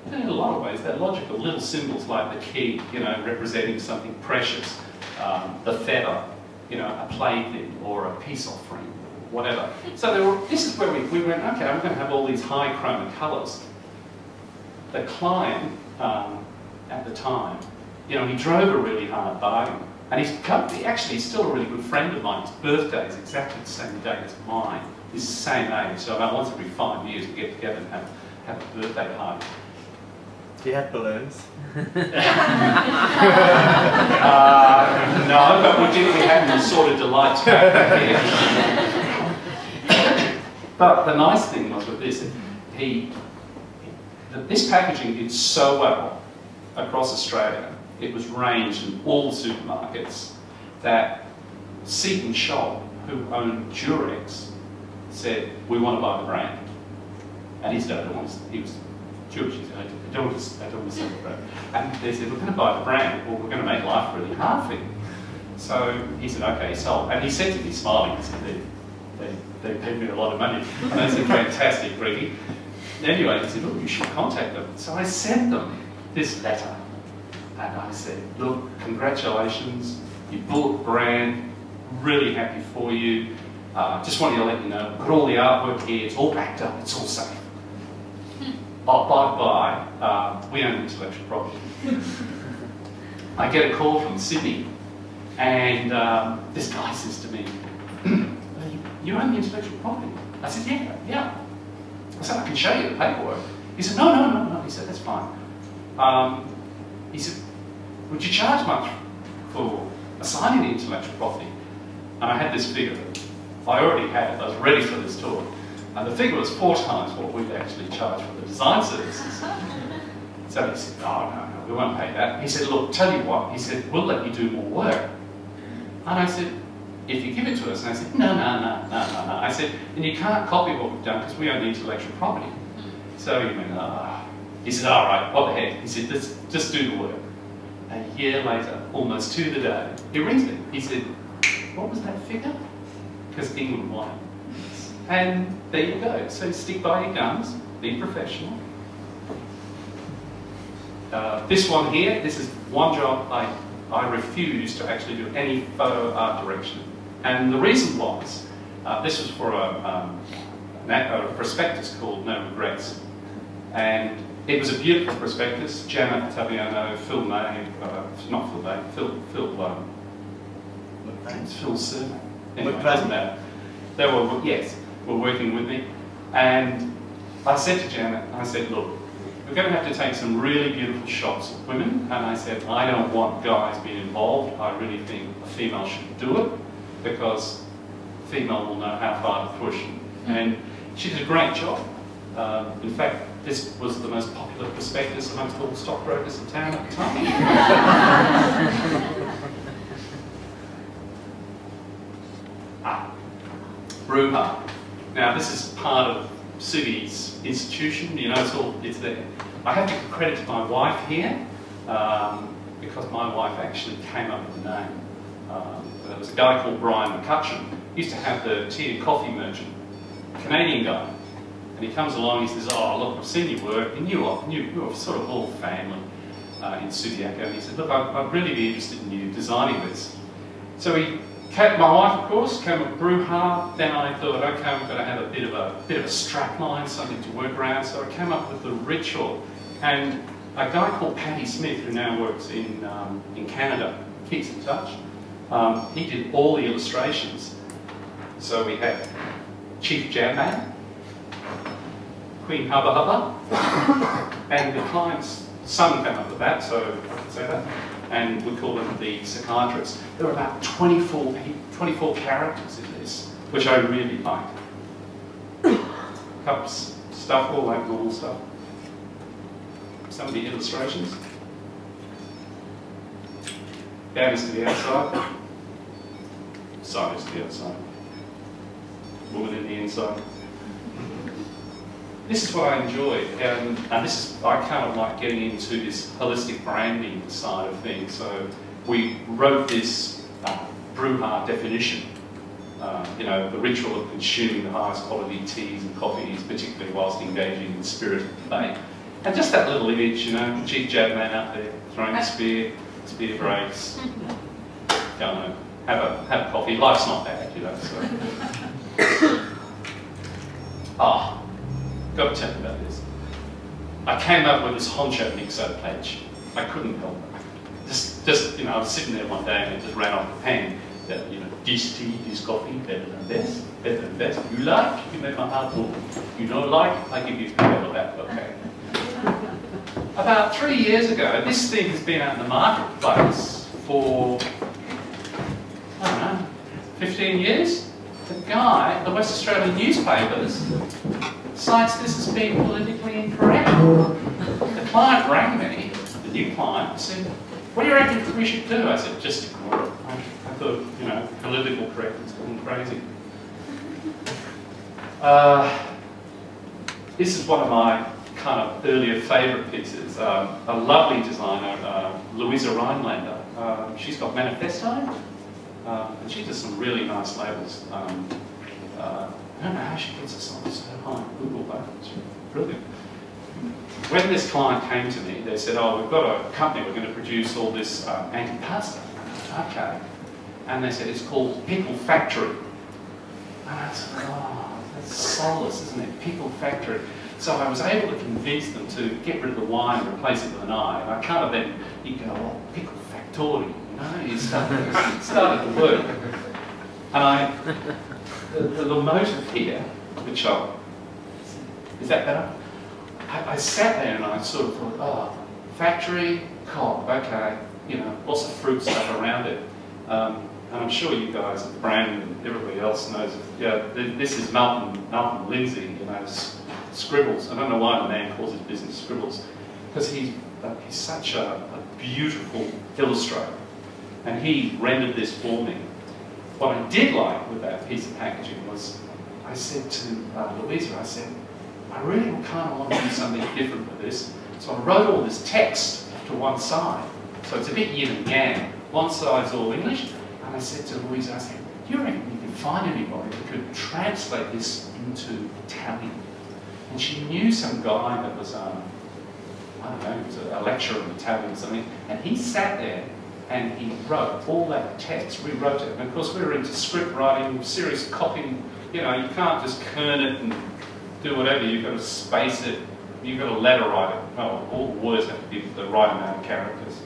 in a lot of ways, they're logical, little symbols like the key, you know, representing something precious, um, the feather, you know, a plaything or a peace offering, whatever. So were, this is where we, we went, okay, I'm going to have all these high chroma colours. The client um, at the time, you know, he drove a really hard bargain. And he's actually he's still a really good friend of mine. His birthday is exactly the same day as mine. He's the same age, so about once every five years we get together and have, have a birthday party. Do you have balloons? Uh, no, but we did. We had them sort of delights but the nice thing was with this, he, this packaging did so well across Australia it was ranged in all the supermarkets that Seaton Shop, who owned Durex, said, we want to buy the brand. And his dad wants, he was Jewish, he said, I don't I don't want to the. And they said, we're going to buy the brand, well, we're going to make life really hard for you. So he said, okay, sold. And he said to me, smiling, he said, they, they, they paid me a lot of money. And I said, fantastic, Ricky. Anyway, he said, look, you should contact them. So I sent them this letter and I said, look, congratulations, you bought brand, really happy for you. Uh, just wanted to let you know, put all the artwork here, it's all backed up, it's all safe. Oh, by uh, we own intellectual property. I get a call from Sydney, and um, this guy says to me, you own the intellectual property? I said, yeah, yeah. I said, I can show you the paperwork. He said, no, no, no, no. He said, that's fine. Um, he said, would you charge much for assigning the intellectual property? And I had this figure. I already had it. I was ready for this talk. And the figure was four times what we'd actually charge for the design services. So he said, oh, no, no, we won't pay that. He said, look, tell you what. He said, we'll let you do more work. And I said, if you give it to us. And I said, no, no, no, no, no, no. I said, and you can't copy what we've done because we own the intellectual property. So he went, ah. He said, all right, what the heck? He said, just, just do the work. A year later, almost to the day, he rings me. He said, what was that figure? Because England won. And there you go. So stick by your guns, be professional. Uh, this one here, this is one job I, I refused to actually do any photo art direction. And the reason was, uh, this was for a, um, a prospectus called No Regrets. And it was a beautiful prospectus. Janet Taviano, Phil May, uh, not Phil May, Phil, Phil, um, Phil's surname. Anyway, doesn't matter. They were, yes, were working with me. And I said to Janet, I said, look, we're going to have to take some really beautiful shots of women. And I said, I don't want guys being involved. I really think a female should do it because female will know how far to push. And she did a great job. Um, in fact, this was the most popular prospectus amongst all the stockbrokers in town at the time. ah, Bruha. Now this is part of Subi's institution, you know, it's all, it's there. I have to credit my wife here, um, because my wife actually came up with the name. Um, there was a guy called Brian McCutcheon, he used to have the tea and coffee merchant, Canadian guy. And he comes along, he says, oh, look, I've seen your work, and you are, you, you're sort of all family uh, in Subiaco. And he said, look, I'd, I'd, really be interested in you designing this. So he, my wife, of course, came with Bruha. Then I thought, okay, I'm going to have a bit of a bit of a strap line, something to work around. So I came up with the ritual. And a guy called Paddy Smith, who now works in, um, in Canada, keeps in touch. Um, he did all the illustrations. So we had Chief Jamman, Queen Hubba Hubba, and the client's son came up with that, so I can say that, and we call them the psychiatrists. There are about 24, 24 characters in this, which I really like. Cups, stuff, all that normal stuff. Some of the illustrations. Down to the outside, side is to the outside, woman in the inside. This is what I enjoy, and, and this is I kind of like getting into this holistic branding side of things. So we wrote this uh, Brewha definition. Uh, you know, the ritual of consuming the highest quality teas and coffees, particularly whilst engaging in spirited debate. And just that little image, you know, cheap jab man out there throwing a spear, spear breaks, go home, have a, have a coffee. Life's not bad, you know. So. Ah, got to tell you about this. I came up with this honcho mixo pledge. I couldn't help it. Just, just you know, I was sitting there one day and it just ran off the pen. That, you know, this tea, this coffee, better than this, better than this. You like, you make my heart warm. You don't like, I give you a of that, okay? About three years ago, this thing has been out in the marketplace for, I don't know, 15 years. The guy, the West Australian newspapers, cites this as being politically incorrect. The client rang me, the new client, said, what do you reckon we should do? I said, just ignore it. I, I thought, you know, political correctness going crazy. Uh, this is one of my kind of earlier favourite pieces. Um, a lovely designer, uh, Louisa Rhinelander. Um, she's got Manifesto, um, and she does some really nice labels. Um, uh, don't know how she gets on so high Google, it's brilliant. When this client came to me, they said, oh, we've got a company, we're going to produce all this um, antipasta. Okay. And they said, it's called Pickle Factory. And I said, oh, that's soulless, isn't it? Pickle Factory. So I was able to convince them to get rid of the Y and replace it with an I. And I kind of then, you go, oh, Pickle Factory, you know, you started, started to work. And I, the, the, the motive here, which I'll, is that better? I, I, sat there and I sort of thought, oh, factory, cob, okay, you know, lots of fruit stuff around it. Um, and I'm sure you guys Brandon and everybody else knows, yeah, this is Malcolm, Malcolm Lindsay, you know, Scribbles. I don't know why the man calls his business Scribbles, because he's, uh, he's such a, a beautiful illustrator. And he rendered this for me. What I did like with that piece of packaging was, I said to uh, Louisa, I said, I really kind of want to do something different with this. So I wrote all this text to one side. So it's a bit yin and yang. One side's all English. And I said to Louisa, I said, do you reckon you can find anybody that could translate this into Italian? And she knew some guy that was, um, I don't know, was a lecturer in Italian or something. And he sat there and he wrote all that text, rewrote it. And of course we were into script writing, serious copying. You know, you can't just kern it and do whatever, you've got to space it, you've got to letter write it. Well, all the words have to be the right amount of characters.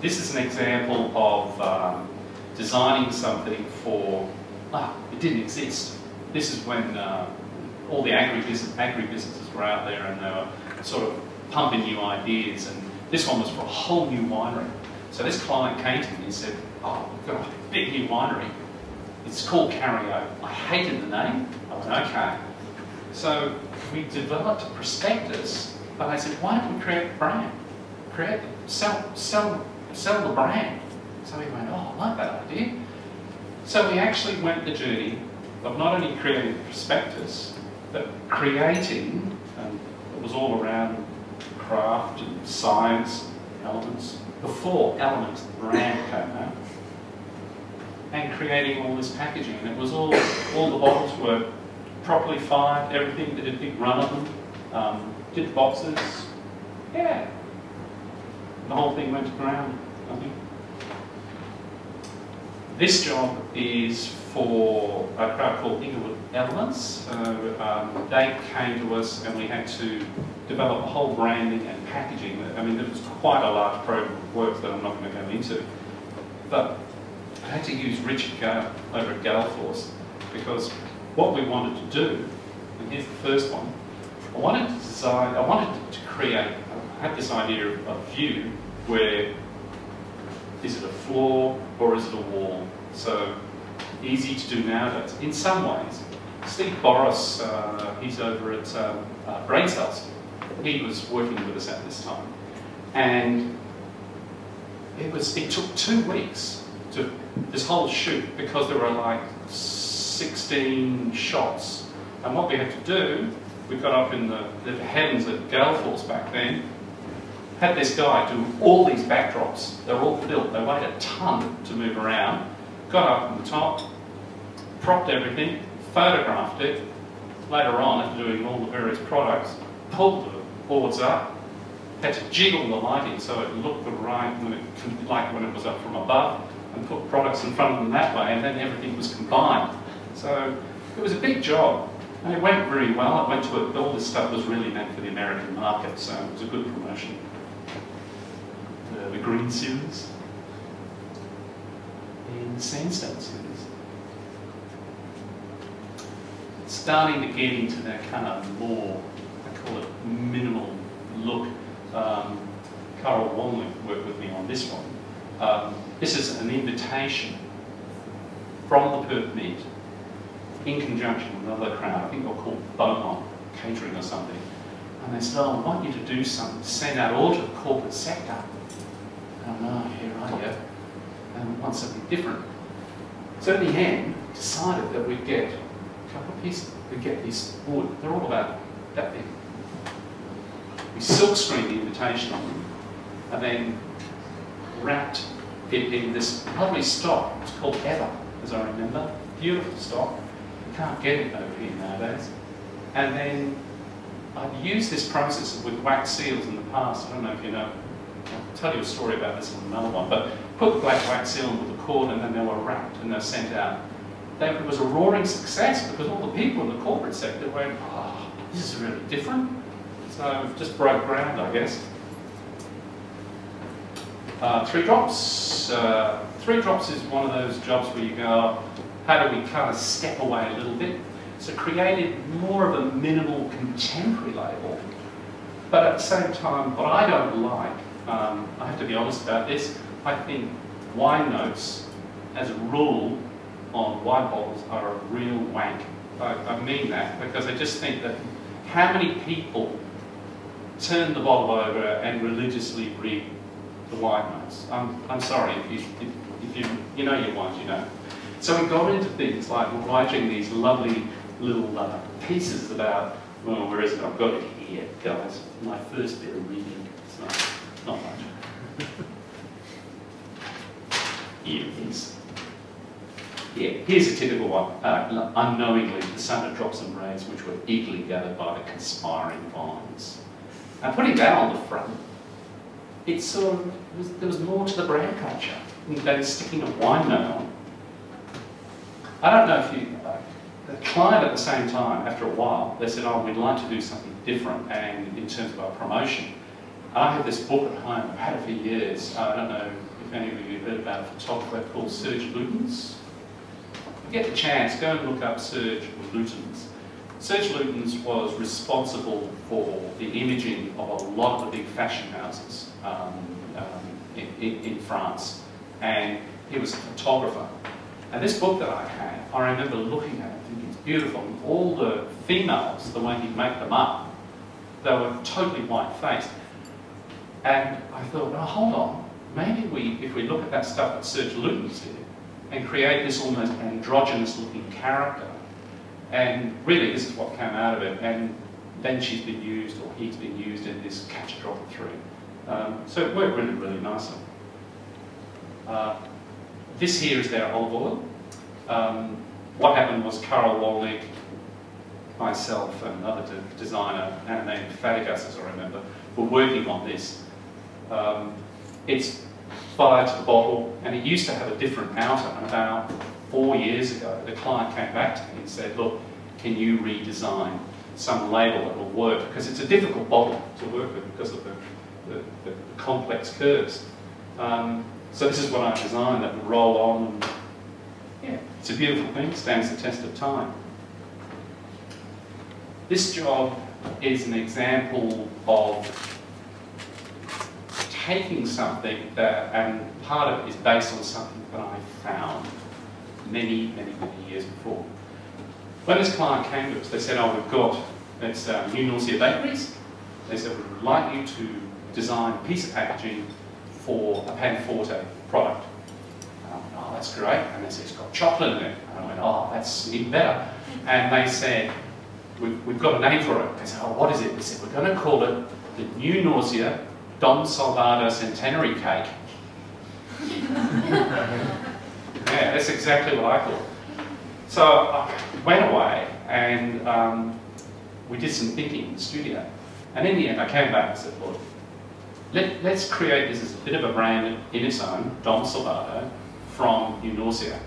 This is an example of um, designing something for, ah, it didn't exist. This is when uh, all the agribusiness, agribusinesses were out there and they were sort of pumping new ideas and this one was for a whole new winery. So this client came to me and said, oh, we've got a big new winery it's called Cario. I hated the name. I went, okay. So we developed a prospectus, but I said, why don't we create a brand? Create, sell, sell, sell the brand. So he went, oh, I like that idea. So we actually went the journey of not only creating the prospectus, but creating, and it was all around craft and science elements, before elements, the brand came out and creating all this packaging. And it was all, all the bottles were properly fired, everything, did a big run of them, um, did the boxes, yeah. The whole thing went to ground, I think. This job is for a crowd called Inglewood Elements. So um, they came to us and we had to develop a whole branding and packaging. I mean, it was quite a large program of work that I'm not going to go into. But I had to use Richard Gale over at Galeforce because what we wanted to do, and here's the first one, I wanted to design, I wanted to create, I had this idea of a view where is it a floor or is it a wall? So easy to do nowadays. In some ways, Steve Boris, uh, he's over at um, uh, Brain Cells. He was working with us at this time. And it was, it took two weeks to this whole shoot because there were like 16 shots And what we had to do, we got up in the, the heavens at Galeforce back then, had this guy do all these backdrops. They're all built. They weighed a ton to move around. Got up on the top, propped everything, photographed it. Later on, after doing all the various products, pulled the boards up, had to jiggle the lighting so it looked the right when it, like when it was up from above, and put products in front of them that way, and then everything was combined. So it was a big job, and it went very well. It went to a, all this stuff was really meant for the American market, so it was a good promotion. The, the Green series, and the Sandstone series. Starting to get into that kind of more, call it minimal look. Um, Carol Wonley worked with me on this one. Um, this is an invitation from the Perth Mint in conjunction with another crowd, I think they're called Beaumont Catering or something. And they said, oh, I want you to do something, send out all to the corporate sector. And I'm, oh. And we want something different. So in the end, decided that we'd get a couple of pieces, we'd get this wood. They're all about that big. We silk screened the invitation and then wrapped it in this lovely stock. It's called Ever, as I remember. Beautiful stock. You can't get it over here nowadays. And then I've used this process with wax seals in the past. I don't know if you know. I'll tell you a story about this in another one. But put the black wax seal with a cord and then they were wrapped and they're sent out. They, it was a roaring success because all the people in the corporate sector went, oh, this is really different. So just broke ground, I guess. Uh, three drops. Uh, three drops is one of those jobs where you go, how do we kind of step away a little bit? So created more of a minimal contemporary label, but at the same time, what I don't like, um, I have to be honest about this, I think wine notes, as a rule, on wine bottles are a real wank. I, I mean that because I just think that how many people turn the bottle over and religiously read the wine notes? I'm, I'm sorry, if you, if, if you, you know your wines, you know. So we got into things like writing these lovely little uh, pieces about, well, where is it? I've got it here, guys. My first bit of reading. It's not, not much. Here it is. Yeah, here's a typical one. Uh, unknowingly, the sun of drops and rains, which were eagerly gathered by the conspiring vines. Now, putting that on the front, it's of, it was, there was more to the brand culture than sticking a wine note on. I don't know if you, uh, the client at the same time, after a while, they said, oh, we'd like to do something different and in terms of our promotion. I have this book at home, I've had it for years. I don't know if any of you have heard about a photographer called Serge Lutens. If you get the chance, go and look up Serge Lutens. Serge Lutens was responsible for the imaging of a lot of the big fashion houses um, um, in, in, in France. And he was a photographer. And this book that I had, I remember looking at it thinking it's beautiful. All the females, the way he'd make them up, they were totally white-faced. And I thought, oh, hold on, maybe we, if we look at that stuff that Serge Lutens did, and create this almost androgynous-looking character, and really this is what came out of it, and then she's been used, or he's been used in this Catch Drop Three. Um, so it worked really, really nicely. Uh, this here is their olive oil. Um, what happened was Carol Wolnick, myself, and another de designer, Anna named Fadigas, as I remember, were working on this. Um, it's fired to the bottle, and it used to have a different outer. And about four years ago, the client came back to me and said, look, can you redesign some label that will work? Because it's a difficult bottle to work with because of the, the, the complex curves. Um, so this is what I designed that will roll on. And, yeah, it's a beautiful thing, stands the test of time. This job is an example of taking something that, and part of it is based on something that I found many, many, many years before. When this client came to us, they said, oh, we've got, it's um, New Norcia Bakeries. They said, we would like you to design a piece of packaging for a Panforte product. I Went, oh, that's great. And they said, it's got chocolate in it. And I went, oh, that's even better. And they said, we've, we've got a name for it. They said, oh, what is it? We said, we're going to call it the New Norcia Dom Salvado Centenary Cake. yeah, that's exactly what I thought. So I went away and um, we did some thinking in the studio. And in the end, I came back and said, look, let, us create this as a bit of a brand in its own, Dom Salvado, from New Norcia.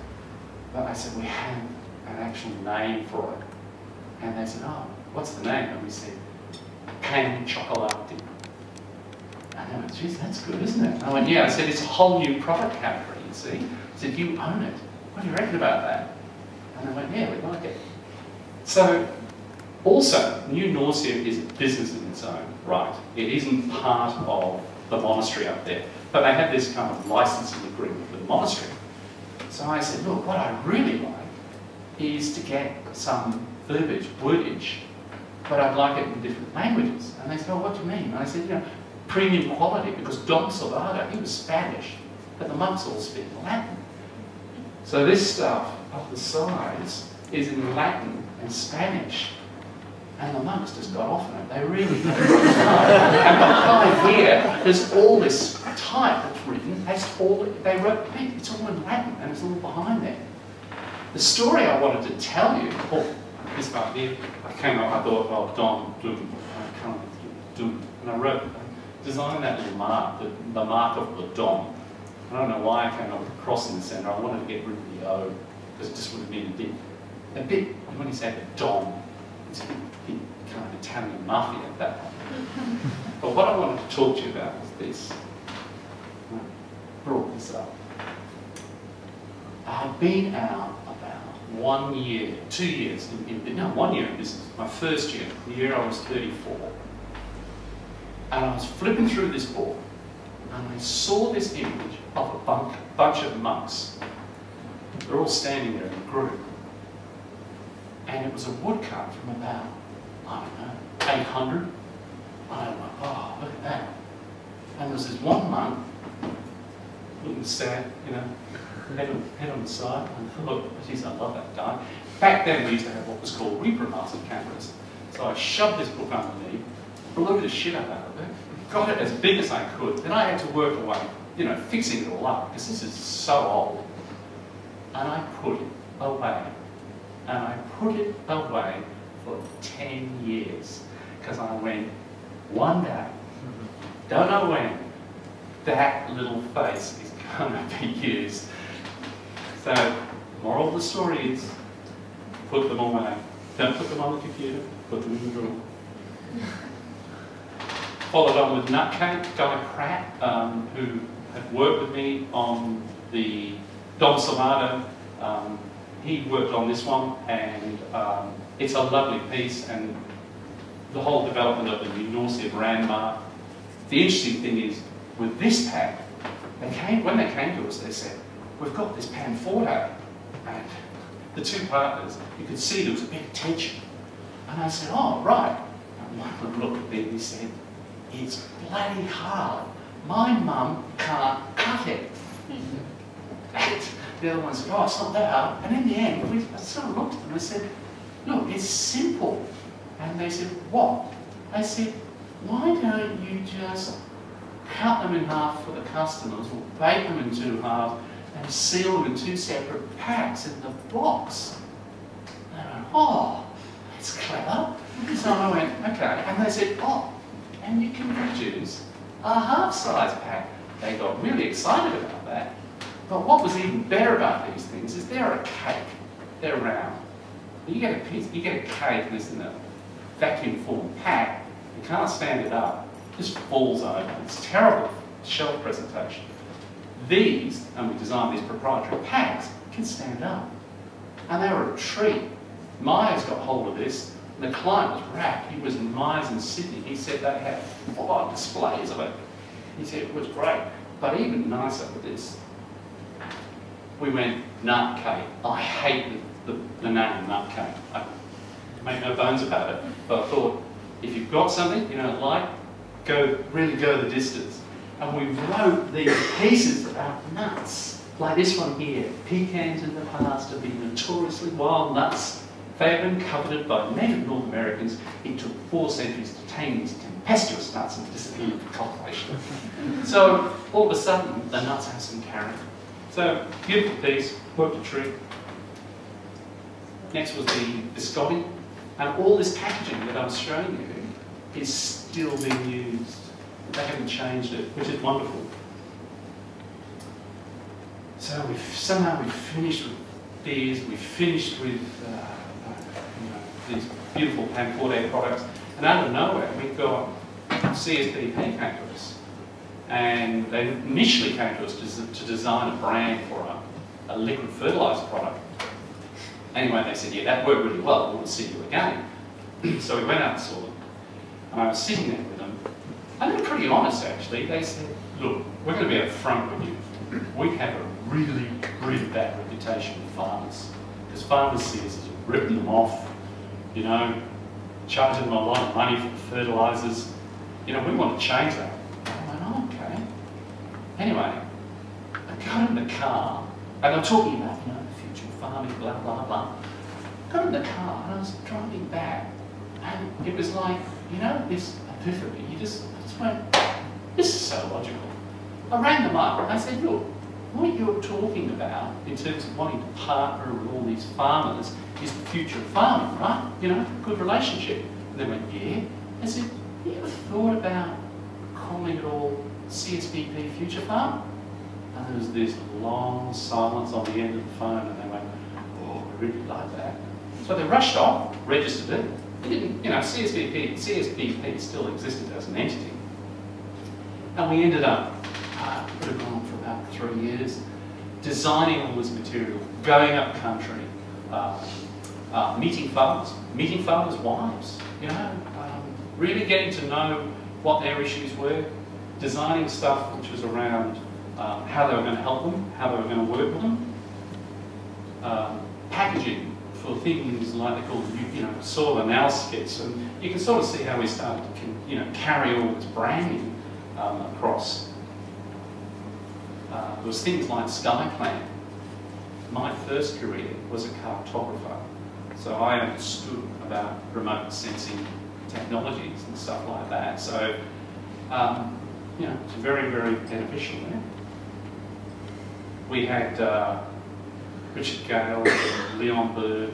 But I said, we have an actual name for it. And they said, oh, what's the name? And we said, Pan Chocolate. And they went, geez, that's good, isn't it? And I went, yeah. I said, it's a whole new product category, you see. I said, you own it. What do you reckon about that? And they went, yeah, we like it. So, also, New Norcia is a business in its own right. It isn't part of the monastery up there. But they had this kind of licensing agreement with the monastery. So I said, look, what I really like is to get some verbiage, wordage, but I'd like it in different languages. And they said, oh, what do you mean? And I said, you know, premium quality, because Dom Salvado, he was Spanish, but the monks all speak Latin. So this stuff up the sides is in Latin and Spanish. And the monks just got off on it. They really And behind here, there's all this type that's written. That's all they wrote. It's all in Latin, and it's all behind there. The story I wanted to tell you, oh, this part here, I came up, I thought, oh, Dom, Doom, I Doom. And I wrote, designed that little mark, the, the mark of the Dom. I don't know why I came up with a cross in the centre. I wanted to get rid of the O, because it just would have been a bit, a bit, when you say the Dom, it's a bit, bit kind of Italian mafia at that point. but what I wanted to talk to you about was this. I brought this up. I've been out about one year, two years, in, in, no, one year in business, my first year, the year I was 34. And I was flipping through this book, and I saw this image of a bunk, bunch of monks. They're all standing there in a group. And it was a woodcut from about, I don't know, 800. And I went, oh, look at that. And there was this one monk, looking sad, you know, head on, head on the side. And thought, geez, I love that guy. Back then, we used to have what was called repromaster cameras. So I shoved this book underneath, blew the shit out of it, got it as big as I could. Then I had to work away, you know, fixing it all up, because this is so old. And I put it away. And I put it away for 10 years. Because I went, one day, don't know when, that little face is going to be used so, moral of the story is, put them away. Don't put them on the computer, put them in the drawer. Followed on with Nutcake, Guy Pratt, um, who had worked with me on the Dom Salvado. Um, he worked on this one, and um, it's a lovely piece, and the whole development of the New Norcia brand mark. The interesting thing is, with this pack, they came, when they came to us, they said, we've got this Panforte. And the two partners, you could see there was a bit of tension. And I said, oh, right. And one looked at me and he said, it's bloody hard. My mum can't cut it. The other one said, oh, it's not that hard. And in the end, we, I sort of looked at them and said, look, it's simple. And they said, what? I said, why don't you just cut them in half for the customers or bake them in two halves and seal them in two separate packs in the box. And I went, oh, that's clever. So I went, okay. And they said, oh, and you can produce a half-size pack. They got really excited about that. But what was even better about these things is they're a cake. They're round. You get a piece, you get a cake that's in a vacuum formed pack, you can't stand it up. It just falls over. It's terrible shelf presentation. These, and we designed these proprietary packs, can stand up. And they were a treat. Myers got hold of this. The client was rapt. He was in Myers in Sydney. He said they had five displays of it. He said it was great. But even nicer with this. We went nut cake. I hate the, the, the name nut cake. I make no bones about it. But I thought, if you've got something you don't like, go really go the distance and we wrote these pieces about nuts, like this one here. Pecans in the past have been notoriously wild nuts. Favoured and coveted by native North Americans, it took four centuries to tame these tempestuous nuts and disappear from cultivation. so all of a sudden, the nuts have some character. So beautiful piece, worked a treat. Next was the biscotti, and all this packaging that I was showing you is still being used. They haven't changed it, which is wonderful. So we've somehow we've finished with these, we've finished with uh, these beautiful Panforte products, and out of nowhere we've got CSBP came to us. And they initially came to us to, to design a brand for a, a liquid fertiliser product. Anyway, they said, yeah, that worked really well, we to see you again. so we went out and saw them. And I was sitting there with them, and they were pretty honest actually. They said, look, we're going to be upfront with you. We have a really, really bad reputation with farmers. Because farmers see us as ripping them off, you know, charging them a lot of money for fertilisers. You know, we want to change that. I went, oh, okay. Anyway, I got in the car, and I'm talking about, you know, the future of farming, blah, blah, blah. I Got in the car, and I was driving back, and it was like, you know, this epiphany. You just, I just went, this is so logical. I rang them up, and I said, look, what you're talking about in terms of wanting to partner with all these farmers is the future of farming, right? You know, good relationship. And they went, yeah. I said, you ever thought about calling it all CSBP Future Farm? And there was this long silence on the end of the phone, and they went, oh, we really like that. So they rushed off, registered it. It didn't, you know, CSBP, CSBP still existed as an entity. And we ended up, uh, would have gone about three years, designing all this material, going up country, uh, uh, meeting farmers, meeting farmers' wives, you know, um, really getting to know what their issues were, designing stuff which was around um, how they were going to help them, how they were going to work with them, um, packaging for things like they call you know soil analysis kits, and you can sort of see how we started to you know carry all this branding um, across. Uh, there was things like SkyPlan. My first career was a cartographer, so I understood about remote sensing technologies and stuff like that. So, um, you know, it's very, very beneficial there. We had uh, Richard Gale, Leon Bird,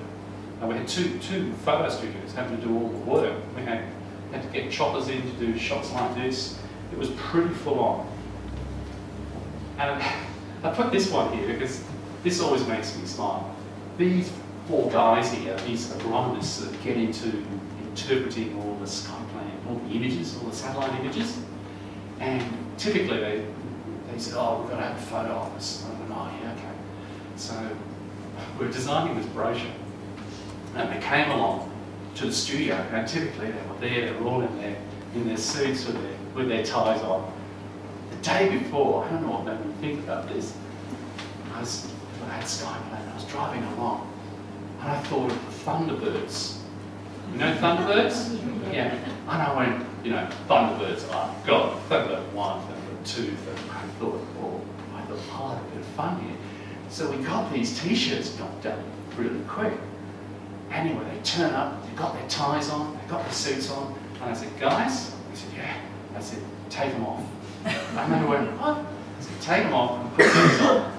and we had two, two photo studios having to do all the work. We had, had to get choppers in to do shots like this. It was pretty full on. And I put this one here because this always makes me smile. These four guys here, these agronomists that get into interpreting all the sky plan, all the images, all the satellite images. And typically they, they said, oh, we've got to have a photo of us. And I went, oh, yeah, okay. So we're designing this brochure. And they came along to the studio, and typically they were there, they were all in their, in their suits with their, with their ties on. Day before, I don't know what made me think about this, I, was, I had SkyPlan, I was driving along, and I thought of the Thunderbirds. You know Thunderbirds? Yeah. And I went, you know, Thunderbirds, oh God, Thunderbird 1, Thunderbird 2, Thunderbird, I thought, oh, I thought, oh, a bit of fun here. So we got these t-shirts knocked done really quick. Anyway, they turn up, they got their ties on, they got their suits on, and I said, guys, they said, yeah. I said, take them off. And they went, what? I said, take them off and put these on.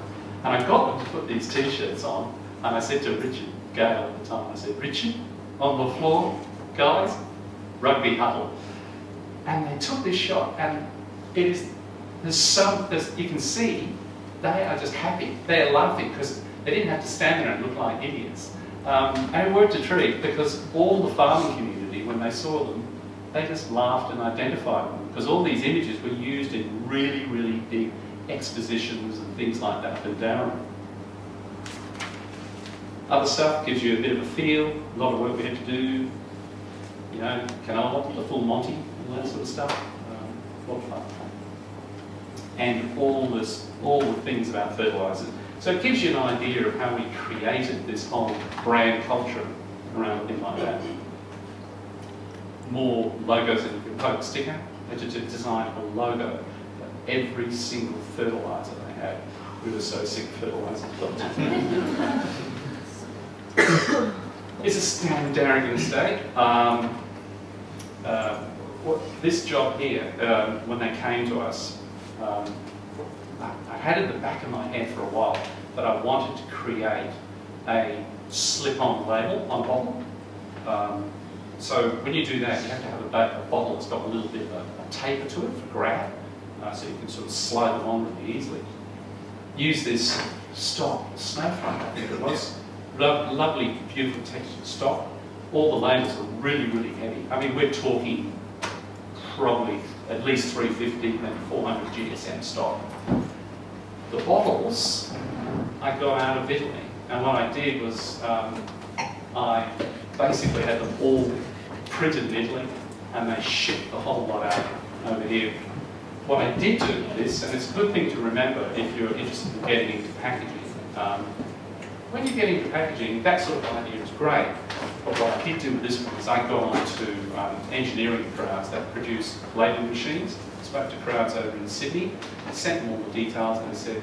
And I got them to put these t-shirts on, and I said to Richard Gale at the time, I said, Richard, on the floor, guys, rugby huddle. And they took this shot, and it is, there's some, there's, you can see, they are just happy. They are laughing because they didn't have to stand there and look like idiots. Um, and it worked a treat because all the farming community, when they saw them, they just laughed and identified them because all these images were used in really, really big expositions and things like that in Dowerin. Other stuff gives you a bit of a feel, a lot of work we had to do, you know, canola, the full Monty, all that sort of stuff. Um, fun. And all this, all the things about fertilisers. So it gives you an idea of how we created this whole brand culture around a thing like that. More logos in your Coke sticker. To design a logo for every single fertiliser they had. We were so sick of. It's a standard Darlington estate. Um, uh, what, this job here, um, when they came to us, um, I, I had it in the back of my head for a while that I wanted to create a slip-on label on bottle. Um, so when you do that, you have to have a, a bottle that's got a little bit of a taper to it for grab, uh, so you can sort of slide them on really easily. Use this stock, snowflake I think it was, Lo lovely, beautiful textured stock. All the labels are really, really heavy. I mean, we're talking probably at least 350, maybe 400 GSM stock. The bottles I got out of Italy, and what I did was um, I basically had them all printed in Italy, and they shipped the whole lot out over here. What I did do with this, and it's a good thing to remember if you're interested in getting into packaging, um, when you get into packaging, that sort of idea is great. But what I did do with this one is I go on to um, engineering crowds that produce label machines. I spoke to crowds over in Sydney, I sent them all the details and I said,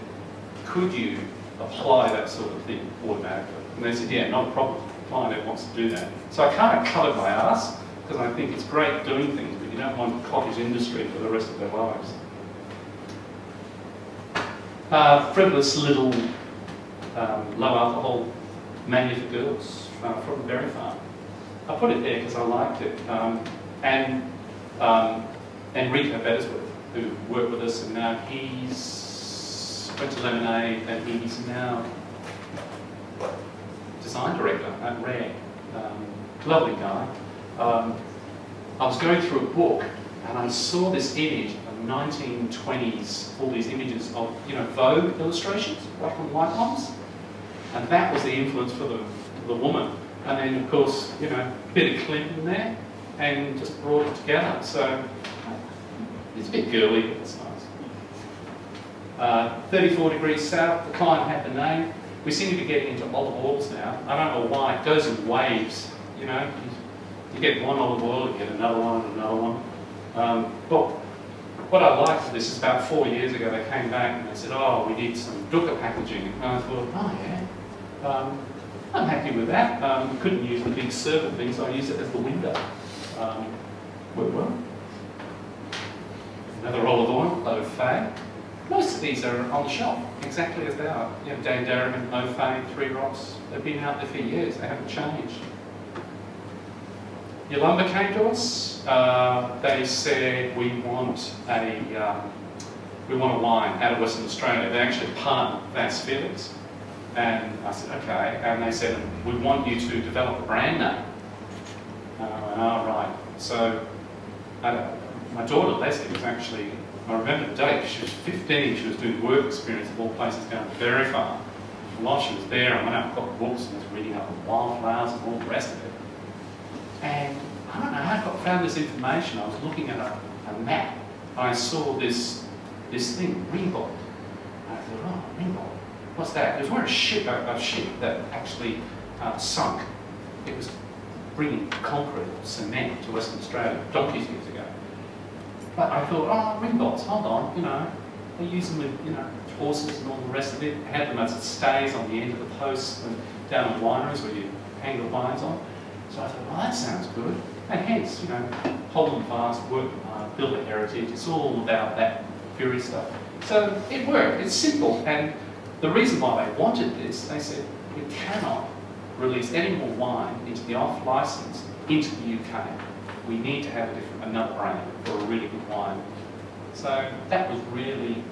could you apply that sort of thing automatically? And they said, yeah, not a problem. The client wants to do that. So I kind of covered my ass because I think it's great doing things, but you don't want cottage industry for the rest of their lives. Uh, frivolous little um, low alcohol mainly for girls uh, from Berry Farm. I put it there because I liked it. Um, and um, Enrico Bettersworth, who worked with us, and now he's went to Lemonade, and he's now design director at Rare. Um, lovely guy. Um, I was going through a book, and I saw this image of 1920s, all these images of, you know, Vogue illustrations, black and white ones. And that was the influence for the, the woman. And then, of course, you know, a bit of Clint in there, and just brought it together. So it's a bit girly, but it's nice. Uh, 34 degrees south, the client had the name. We seem to be getting into olive oils now. I don't know why, it goes in waves, you know. You, get one olive oil, you get another one, another one. Um, but what I liked for this is about four years ago they came back and they said, oh, we need some Dukkha packaging. And I thought, oh yeah, um, I'm happy with that. Um, couldn't use the big servant thing, so I used it as the window. Um, worked well. Another olive oil, Eau Fay. Most of these are on the shelf, exactly as they are. You have Darriman, Eau Fay, Three Rocks. They've been out there for years. They haven't changed. Yalumba came to us. Uh, they said we want a um, we want a wine out of Western Australia. They actually partnered Vasse Felix. And I said, okay. And they said, we want you to develop a brand name. And I oh, right. So uh, my daughter Leslie was actually, I remember the date, she was 15, she was doing work experience of all places down at Berry Farm. And while she was there, I went out and got books and was reading up on wildflowers and all the rest of it. And I don't know how I found this information. I was looking at a, a map. I saw this, this thing, Ringbolt. I thought, oh, Ringbolt what's that? It was where a ship, a, a ship that actually uh, sunk. It was bringing concrete, cement to Western Australia donkeys years ago. But I thought, oh, ringbolts, hold on, you know, they use them with, you know, horses and all the rest of it. Had them as it stays on the end of the posts and down at wineries where you hang the vines on. So I thought, well, that sounds good. And hence, you know, hold them fast, work hard, uh, build a heritage. It's all about that fury stuff. So it worked. It's simple. And the reason why they wanted this, they said, we cannot release any more wine into the off license into the UK. We need to have a different, another brand for a really good wine. So that was really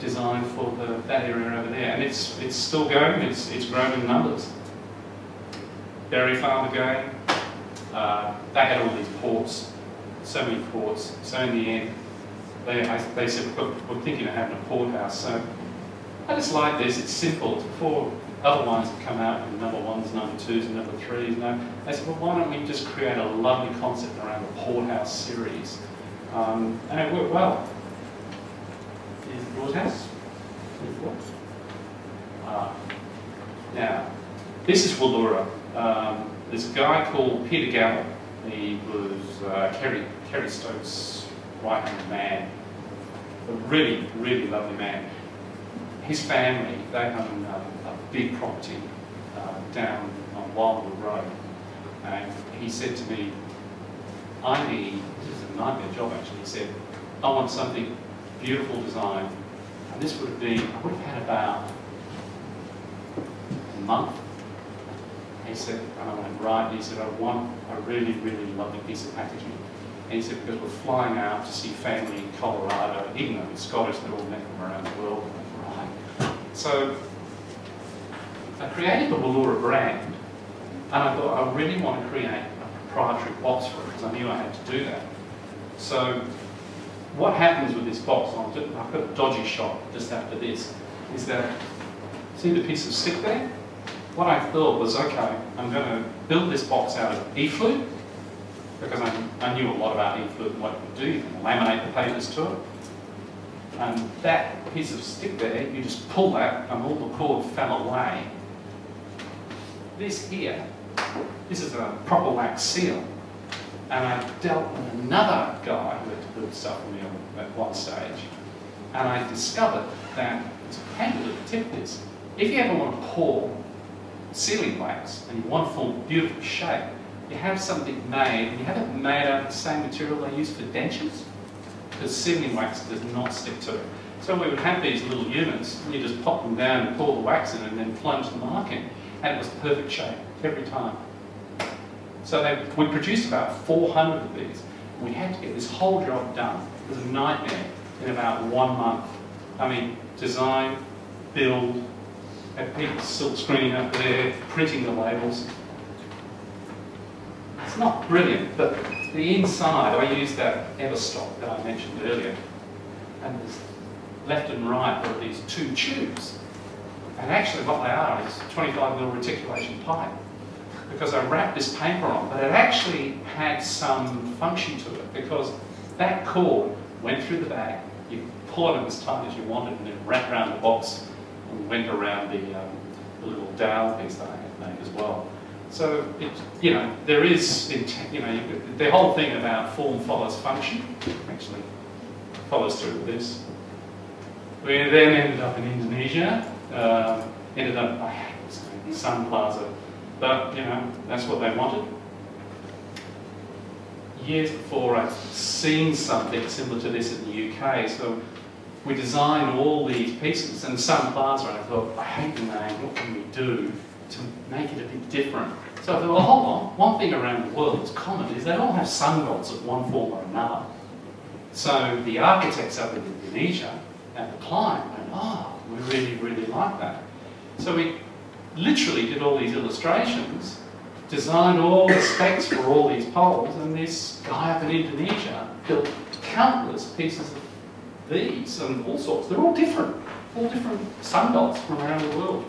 designed for the, that area over there. And it's, it's still going, it's, it's grown in numbers. Berry Farm again, uh, they had all these ports, so many ports. So in the end, they, they said, we're thinking of having a port house. So I just like this, it's simple. It's before other ones have come out with number ones, number twos, and number threes. Know, they said, well, why don't we just create a lovely concept around the Porthouse series? Um, and it worked well. Here's the Porthouse. Uh, now, this is Wooloora. Um, a guy called Peter Gallo. He was uh, Kerry, Kerry Stokes' right-hand man. A really, really lovely man his family, they own um, a big property um, down on Wildwood Road, and he said to me, I need, this is a nightmare job actually, he said, I want something beautiful design, and this would have been, I would have had about a month. He said, right, and he said, I want a really, really lovely piece of packaging. And he said, because we're flying out to see family in Colorado, even though he's Scottish, they're all met from around the world. Right. So I created the Wallura brand, and I thought I really want to create a proprietary box for it, because I knew I had to do that. So what happens with this box, I've got a dodgy shot just after this, is that, see the piece of stick there? What I thought was, okay, I'm going to build this box out of E-flute, because I, I knew a lot about E-flute and what it would do. You can laminate the papers to it. And that piece of stick there, you just pull that and all the cord fell away. This here, this is a proper wax seal. And I dealt with another guy who had to build stuff for me at one stage. And I discovered that it's a pain to tip this. If you ever want to pour sealing wax and you want form beautiful shape, you have something made, and you have it made out of the same material they use for dentures, because sealing wax does not stick to it. So we would have these little units, and you just pop them down and pour the wax in and then plunge the mark in, and it was perfect shape every time. So they, we produced about 400 of these. We had to get this whole job done. It was a nightmare in about one month. I mean, design, build, have people silk screening up there, printing the labels. It's not brilliant, but the inside, I used that Everstock that I mentioned earlier, and there's left and right are these two tubes. And actually what they are is 25 mil reticulation pipe. Because I wrapped this paper on, but it actually had some function to it because that cord went through the bag, you pull it as tight as you wanted and then wrap around the box went around the, um, the little dowel piece that I had made as well. So, it, you know, there is, you know, the whole thing about form follows function actually follows through with this. We then ended up in Indonesia, uh, ended up, I hate Sun Plaza, but, you know, that's what they wanted. Years before, I'd seen something similar to this in the UK, so we designed all these pieces, and Sun Plaza, I thought, I hate the name, what can we do to make it a bit different? So I thought, well, hold on, one thing around the world that's common is they all have sun gods of one form or another. So the architects up in Indonesia and the client went, oh, we really, really like that. So we literally did all these illustrations, designed all the specs for all these poles, and this guy up in Indonesia built countless pieces of these and all sorts. They're all different, all different sun gods from around the world.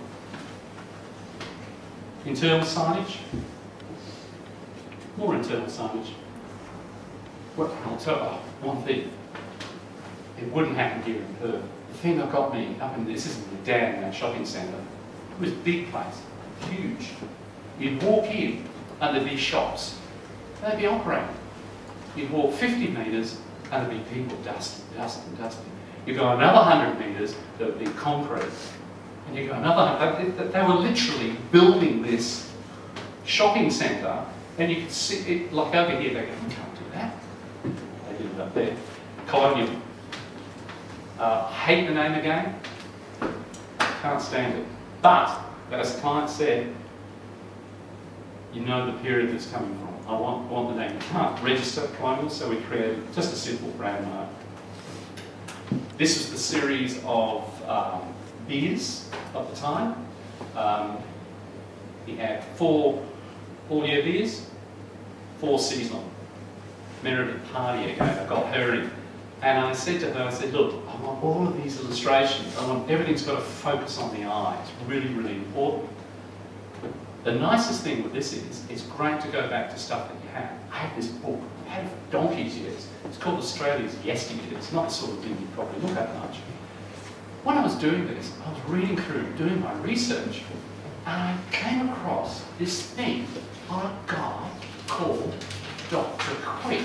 Internal signage, more internal signage. Well, I'll tell you one thing. It wouldn't happen here in Perth. The thing that got me up in this isn't the dam, that uh, shopping centre. It was a big place, huge. You'd walk in under these shops, they'd be operating. You'd walk 50 metres and there'd be people dusting, dusting, dusting. You go another 100 metres, there would be concrete. And you go another, they, they were literally building this shopping centre and you could see it, like over here, they go, we can't do that. They did it up there. Colonial. Uh, hate the name again. Can't stand it. But, as the client said, you know the period that's coming from. I want, want the name. Can't register Colonial, so we created just a simple brand mark. This was the series of um, beers of the time. Um, he had four all-year beers, four seasonal. Meredith Party again, I got her in. And I said to her, I said, look, I want all of these illustrations. I want everything's got to focus on the eye. It's really, really important. The nicest thing with this is, it's great to go back to stuff that you have. I have this book, I've had it for donkey's years. It's called Australia's Yesteryear. It's not the sort of thing you probably look at much. When I was doing this, I was reading through, doing my research, and I came across this thing on a guy called Dr. Quick.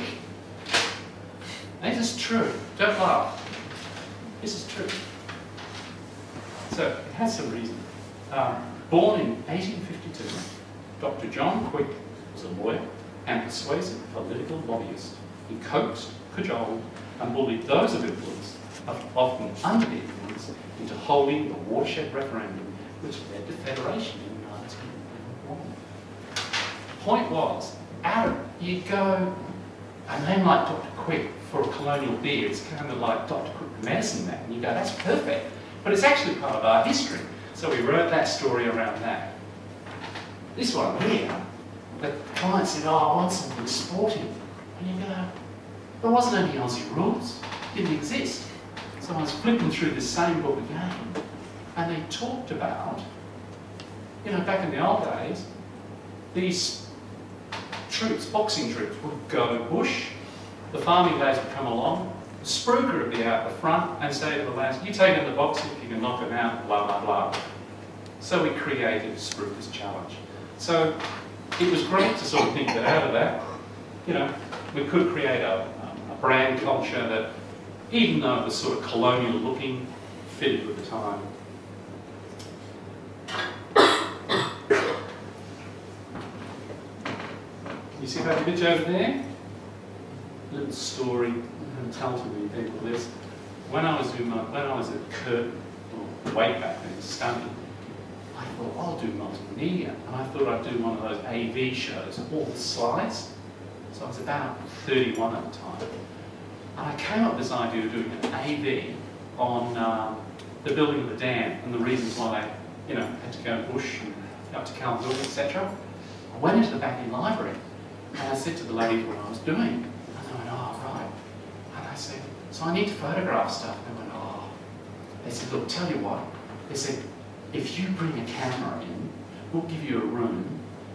This is true. Don't laugh. This is true. So it has some reason. Um, Born in 1852, Dr. John Quick was a lawyer and persuasive political lobbyist. He coaxed, cajoled, and bullied those of influence, often under the influence, into holding the watershed referendum which led to federation in 1901. The point was, Adam, you go, a name like Dr. Quick for a colonial beer, it's kind of like Dr. Quick the medicine man, and you go, that's perfect. But it's actually part of our history. So we wrote that story around that. This one here, the client said, oh, I want something sporting. And you go, there wasn't any Aussie rules. It didn't exist. So I was flipping through the same book again, and they talked about, you know, back in the old days, these troops, boxing troops, would go bush, the farming days would come along, the would be out the front and say to the lads, you take him the if you can knock him out, blah, blah, blah. So we created Spruiker's Challenge. So it was great to sort of think that out of that, you know, we could create a, um, a brand culture that, even though it was sort of colonial looking, fitted with the time. You see that image over there? Little story, I'm telling too many people this. When I was doing my, when I was at Curtin, way back then, studying, I thought, I'll do multimedia. And I thought I'd do one of those AV shows, all the slides. So I was about 31 at the time. And I came up with this idea of doing an AV on um, the building of the dam and the reasons why they, you know, had to go bush and up to Kalgoorlie, etc. I went into the back in library and I said to the lady what I was doing. And they went, oh, right. And I said, so I need to photograph stuff. And they went, oh. They said, look, tell you what. They said, if you bring a camera in, we'll give you a room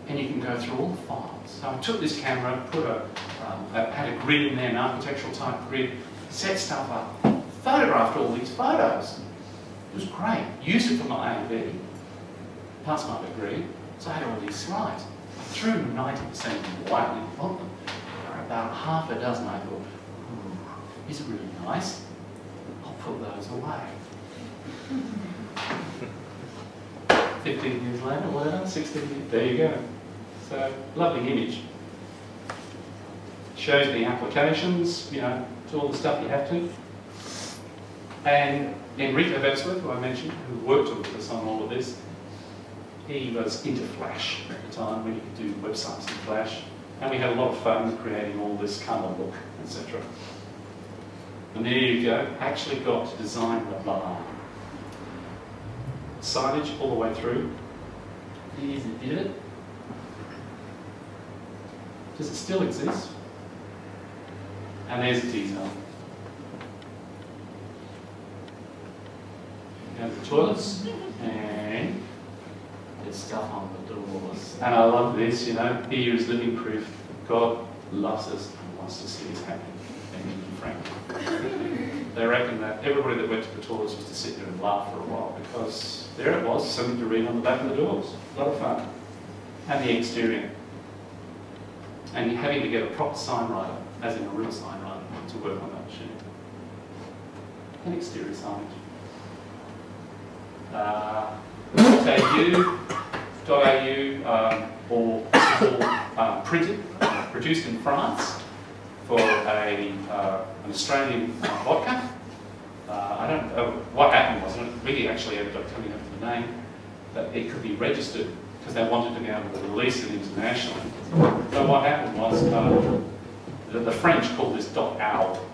and you can go through all the files. So I took this camera, put a, um, I had a grid in there, an architectural type grid, set stuff up, photographed all these photos. It was great. Used it for my AV, plus my degree, so I had all these slides. I threw 90% of them. There were about half a dozen I thought, ooh, these are really nice. I'll put those away. 15 years later, whatever, 16 years, there you go. So, lovely image. Shows the applications, you know, to all the stuff you have to. And Enrico Becksworth, who I mentioned, who worked with us on all of this, he was into Flash at the time when you could do websites in Flash. And we had a lot of fun creating all this kind of look, etc. And there you go, actually got to design the bar signage all the way through. Here's the divot. Does it still exist? And there's the detail. Go to the toilets, and there's stuff on the doors. And I love this, you know, here is living proof God loves us and wants to see us happy. Benjamin Franklin. they reckon that everybody that went to the tours used to sit there and laugh for a while because there it was, something to read on the back of the doors. A lot of fun. And the exterior. And having to get a proper sign writer, as in a real sign writer, to work on that machine. And exterior signage. Uh, .au, um, or all um, printed, uh, produced in France for a, uh, an Australian vodka. Uh, I don't know what happened was, it really actually ended up coming up with the name, that it could be registered because they wanted to be able to release it internationally. So what happened was uh, the, the, French called this so .au.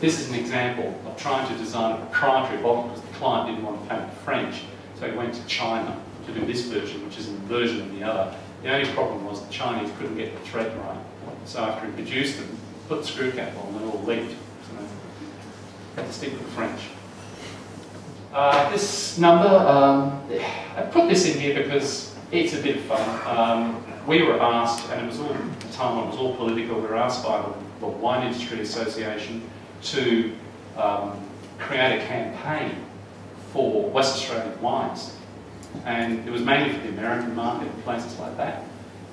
This is an example of trying to design a proprietary bottle because the client didn't want to paint French, so he went to China to do this version, which is a version of the other. The only problem was the Chinese couldn't get the thread right. So after he produced them, put the screw cap on, they all leaked. So to stick with French. Uh, this number, um, I put this in here because it's a bit of fun. Um, we were asked, and it was all the time it was all political, we were asked by the, the Wine Industry Association to um, create a campaign for West Australian wines. And it was mainly for the American market and places like that.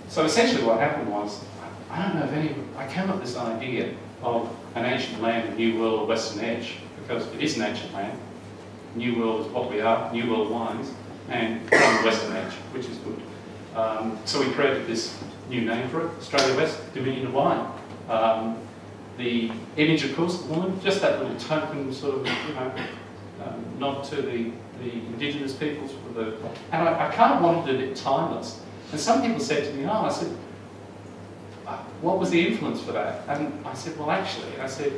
So essentially what happened was I don't know if any, I came up with this idea of an ancient land, a new world, a Western Edge, because it is an ancient land. New World is what we are, New World wines, and on the western edge, which is good. Um, so we created this new name for it, Australia West Dominion of Wine. Um, the image, of course, the woman, just that little token sort of, you know, um, nod to the, the indigenous peoples the, and I, I kind of wanted it a bit timeless. And some people said to me, oh, I said, uh, what was the influence for that? And I said, well, actually, I said,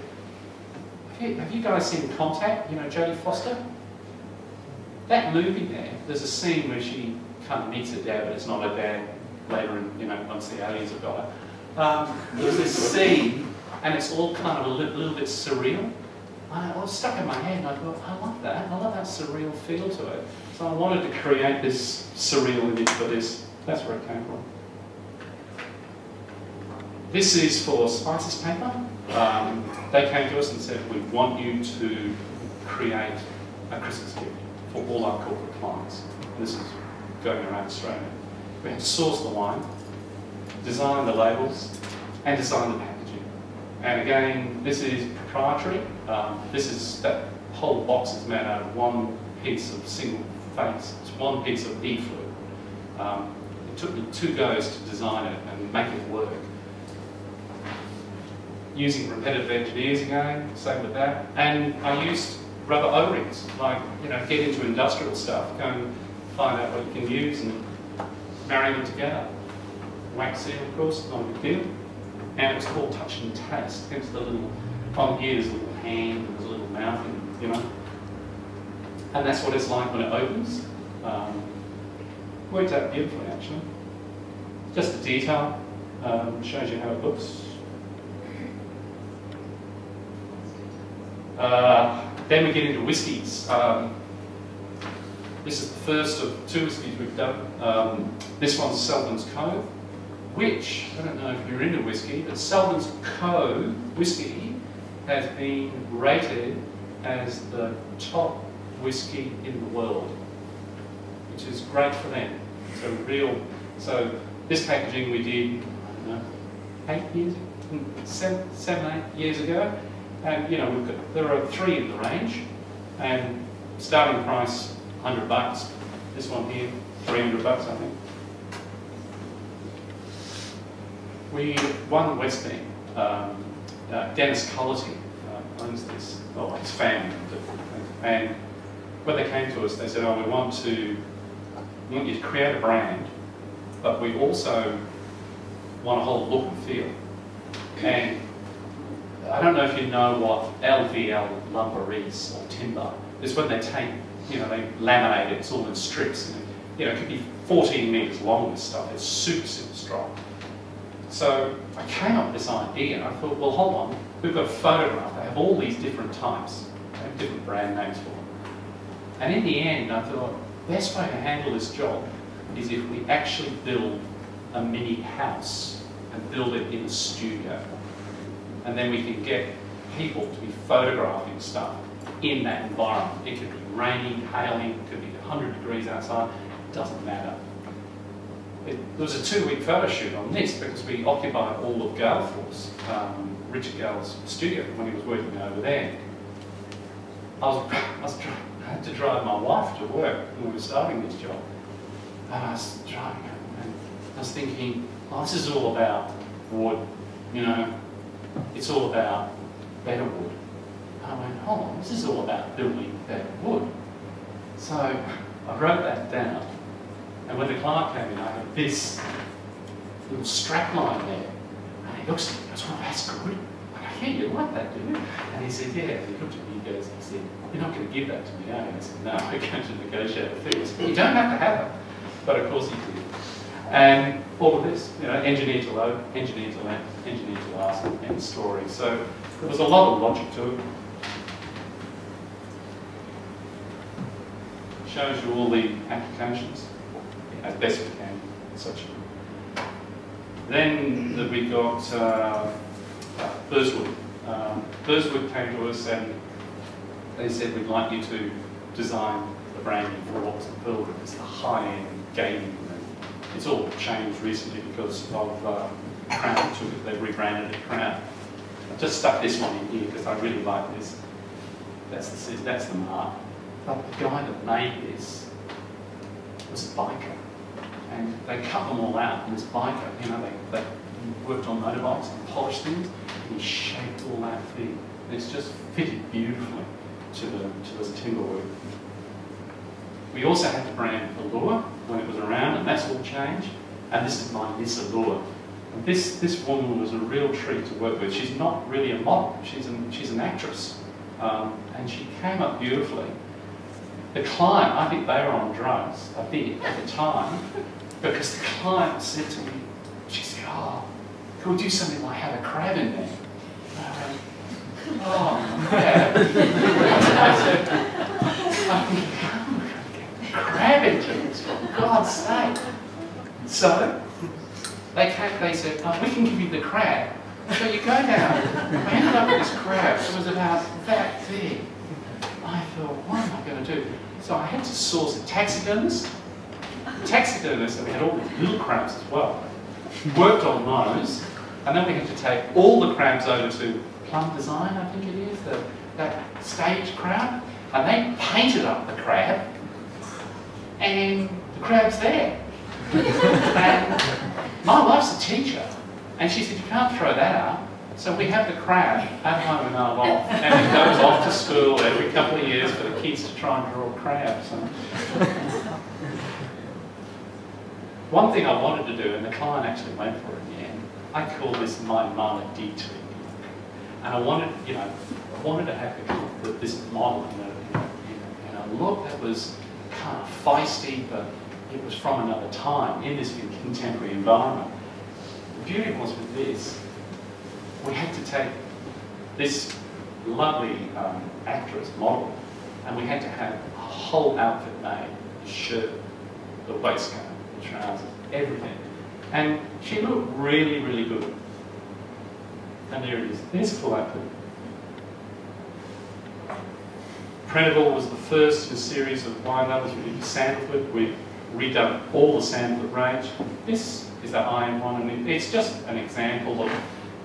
have you, have you guys seen Contact, you know, Jodie Foster? That movie there, there's a scene where she kind of meets her dad, but it's not her dad later, in, you know, once the aliens have got her. Um, there's this scene, and it's all kind of a li little bit surreal. I was stuck in my head, and I thought, I love that. I love that surreal feel to it. So I wanted to create this surreal image for this. That's where it came from. This is for Spicers Paper. Um, they came to us and said, we want you to create a Christmas gift for all our corporate clients. This is going around Australia. We had to source the wine, design the labels, and design the packaging. And again, this is proprietary. Um, this is, that whole box is made out of one piece of single face. It's one piece of e-flute. Um, it took me two goes to design it and make it work. Using repetitive engineers again, same with that. And I used rubber O-rings, like, you know, get into industrial stuff, go and find out what you can use and marry them together. Wax seal, of course, not a big deal. And it's called touch and taste, hence the little, on here there's a little hand, there's a little mouth, and, you know. And that's what it's like when it opens. Um, worked out beautifully, actually. Just the detail um, shows you how it looks. Uh, then we get into whiskies. Um, this is the first of two whiskies we've done. Um, this one's Sullivans Cove, which, I don't know if you're into whiskey, but Sullivans Cove whiskey has been rated as the top whiskey in the world, which is great for them. So real, so this packaging we did, I don't know, eight years, seven, seven, eight years ago. And you know, we've got, there are three in the range, and starting price 100 bucks. This one here, 300 bucks, I think. We won the Wesbeam. Um, uh, Dennis Cullity uh, owns this, well, his family, and when they came to us, they said, "Oh, we want to, we want you to create a brand, but we also want a whole look and feel." And I don't know if you know what LVL lumber is or timber. It's when they take you know, they laminate it, it's all in strips. And, you know, it could be 14 metres long, this stuff. It's super, super strong. So I came up with this idea, I thought, well, hold on. We've got a photograph. They have all these different types. They have different brand names for them. And in the end, I thought, best way to handle this job is if we actually build a mini house and build it in a studio. And then we can get people to be photographing stuff in that environment. It could be raining, hailing, it could be 100 degrees outside, it doesn't matter. It, there was a two-week photo shoot on this because we occupied all of Gale Force, um, Richard Gale's studio when he was working over there. I was, I, was I had to drive my wife to work when we were starting this job. And I was driving and I was thinking, oh, this is all about wood, you know, it's all about better wood. I went, hold on, this is all about building better wood. So I wrote that down. And when the client came in, I had this little strap line there. And he looks at me and goes, oh, that's good. I go, yeah, you like that, do you? And he said, yeah. And he looked at me and goes, he said, you're not going to give that to me, are you? I said, no, we're going to negotiate a fee. Said, you don't have to have it. But of course he did. And all of this, you know, engineer to load, engineer to land, engineer to last, and story. So there was a lot of logic to it. shows you all the applications as best we can, such. Then the, we got uh, Burswood. Um, Burswood came to us and they said we'd like you to design the branding for what's the builder. It's the high-end gaming. It's all changed recently because of uh, Crown. They've rebranded it Crown. I just stuck this one in here because I really like this. That's the, that's the mark. But the guy that made this was a biker. And they cut them all out, and this biker, you know, they, they worked on motorbikes and polished things, and he shaped all that thing. And it's just fitted beautifully to the, to the timber work. We also had the brand Allure when it was around, and that's all changed. And this is my Miss Allure. And this, this woman was a real treat to work with. She's not really a model, she's an, she's an actress. Um, and she came up beautifully. The client, I think they were on drugs, I think, at the time, because the client said to me, she said, oh, can we do something like have a crab in there? Oh, yeah. I said, crab for God's sake. So, they came, they said, oh, we can give you the crab. So you go down, I ended up with this crab, it was about that big. I thought, what am I going to do? So I had to source a taxidermist. The taxidermist, and we had all these little crabs as well. Worked on those, and then we had to take all the crabs over to Plum Design, I think it is, the, that stage crab, and they painted up the crab, and the crab's there. and my wife's a teacher, and she said, you can't throw that out. So we have the crab at home in our loft, and it goes off to school every couple of years for the kids to try and draw crabs. One thing I wanted to do, and the client actually went for it in the end, I call this my mama detour. And I wanted, you know, I wanted to have the, this model in a, in, a, in a look that was kind of feisty, but it was from another time in this contemporary environment. The beauty was with this, we had to take this lovely um, actress model and we had to have a whole outfit made, the shirt, the waistcoat, trousers, everything. And she looked really, really good. And there it is. There's outfit. Prendiville was the first in a series of wine labels. We did Sandalford. We redone all the Sandalford range. This is the iron one, and it's just an example of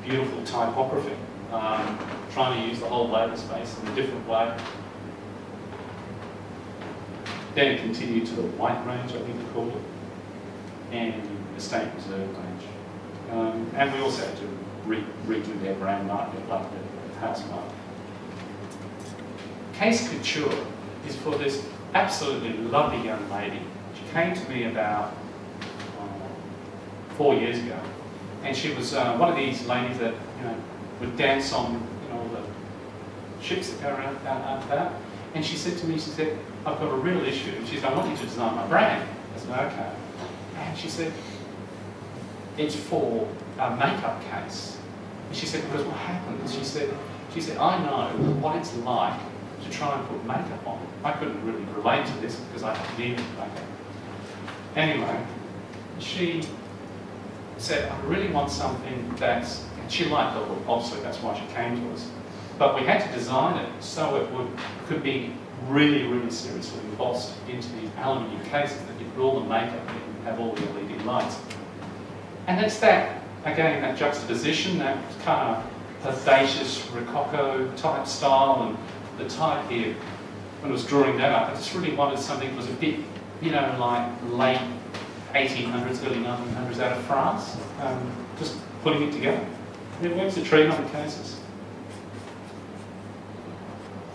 beautiful typography, um, trying to use the whole label space in a different way. Then it continued to the white range, I think we called it, and the state reserve range. Um, and we also had to re redo their brand market, like the house mark. Case Couture is for this absolutely lovely young lady. She came to me about uh, four years ago and she was uh, one of these ladies that you know would dance on you know the ships that go around down that. And she said to me, she said, I've got a real issue. And she said, I want you to design my brand. I said, okay. And she said, it's for a makeup case. And she said, because what happens? She said, she said, I know what it's like to try and put makeup on. I couldn't really relate to this because I have needed makeup. Anyway, she said, I really want something that's, and she liked the look, obviously that's why she came to us. But we had to design it so it would could be really, really seriously embossed into the aluminium cases that you put all the makeup have all the LED lights. And it's that, again, that juxtaposition, that kind of audacious Rococo type style and the type here, when I was drawing that up, I just really wanted something that was a bit, you know, like late 1800s, early 1900s out of France, um, just putting it together. It works a treat on the cases.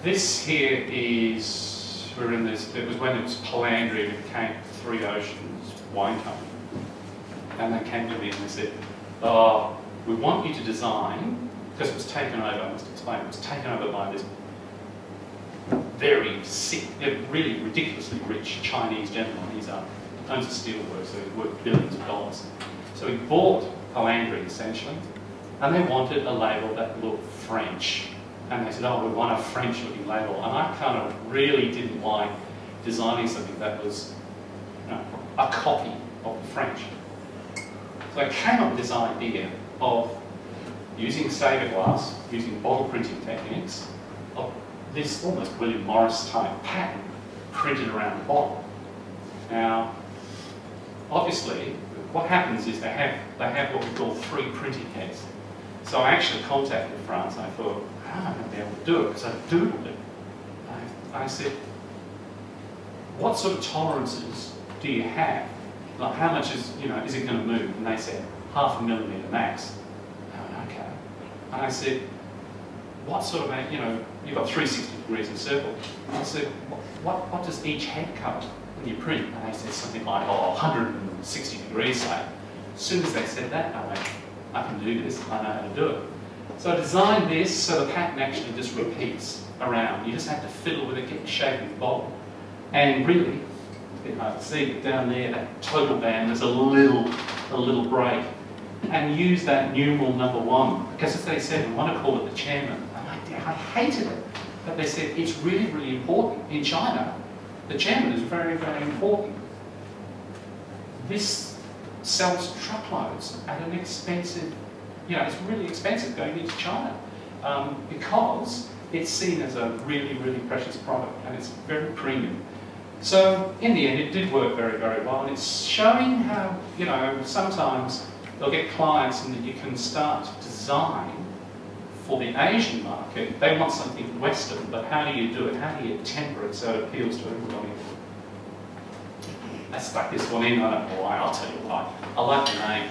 This here is, we're in this, it was when it was Palandri, it became Three Oceans Wine Company. And they came to me and they said, oh, we want you to design, because it was taken over, I must explain, it was taken over by this very sick, really ridiculously rich Chinese gentleman. He's a owns a steelworks, so it's worth billions of dollars. So he bought Palandri essentially, and they wanted a label that looked French. And they said, oh, we want a French looking label. And I kind of really didn't like designing something that was a copy of the French. So I came up with this idea of using Saverglass, using bottle printing techniques, of this almost William Morris type pattern printed around the bottle. Now, obviously, what happens is they have, they have what we call three printing heads. So I actually contacted France and I thought, how am I going to be able to do it? Because I've doodled it. I said, what sort of tolerances do you have? Like how much is, you know, is it going to move? And they said, half a millimetre max. I went, okay. And I said, what sort of, you know, you've got 360 degrees in a circle. And I said, what, what does each head cover in your print? And they said something like, oh, 160 degrees, say. As soon as they said that, I went, I can do this, I know how to do it. So I designed this so the pattern actually just repeats around. You just have to fiddle with it, get your shape and bolt. And really, a bit hard to see, but down there, that total band, there's a little, a little break. And use that numeral number one, because as they said, I want to call it the chairman. And I, I hated it. But they said, it's really, really important. In China, the chairman is very, very important. This sells truckloads at an expensive, you know, it's really expensive going into China um, because it's seen as a really, really precious product and it's very premium. So in the end, it did work very, very well, and it's showing how, you know, sometimes they'll get clients and that you can start to design for the Asian market. They want something Western, but how do you do it? How do you temper it so it appeals to everybody? I stuck this one in, I don't know why, I'll tell you why. I like the name.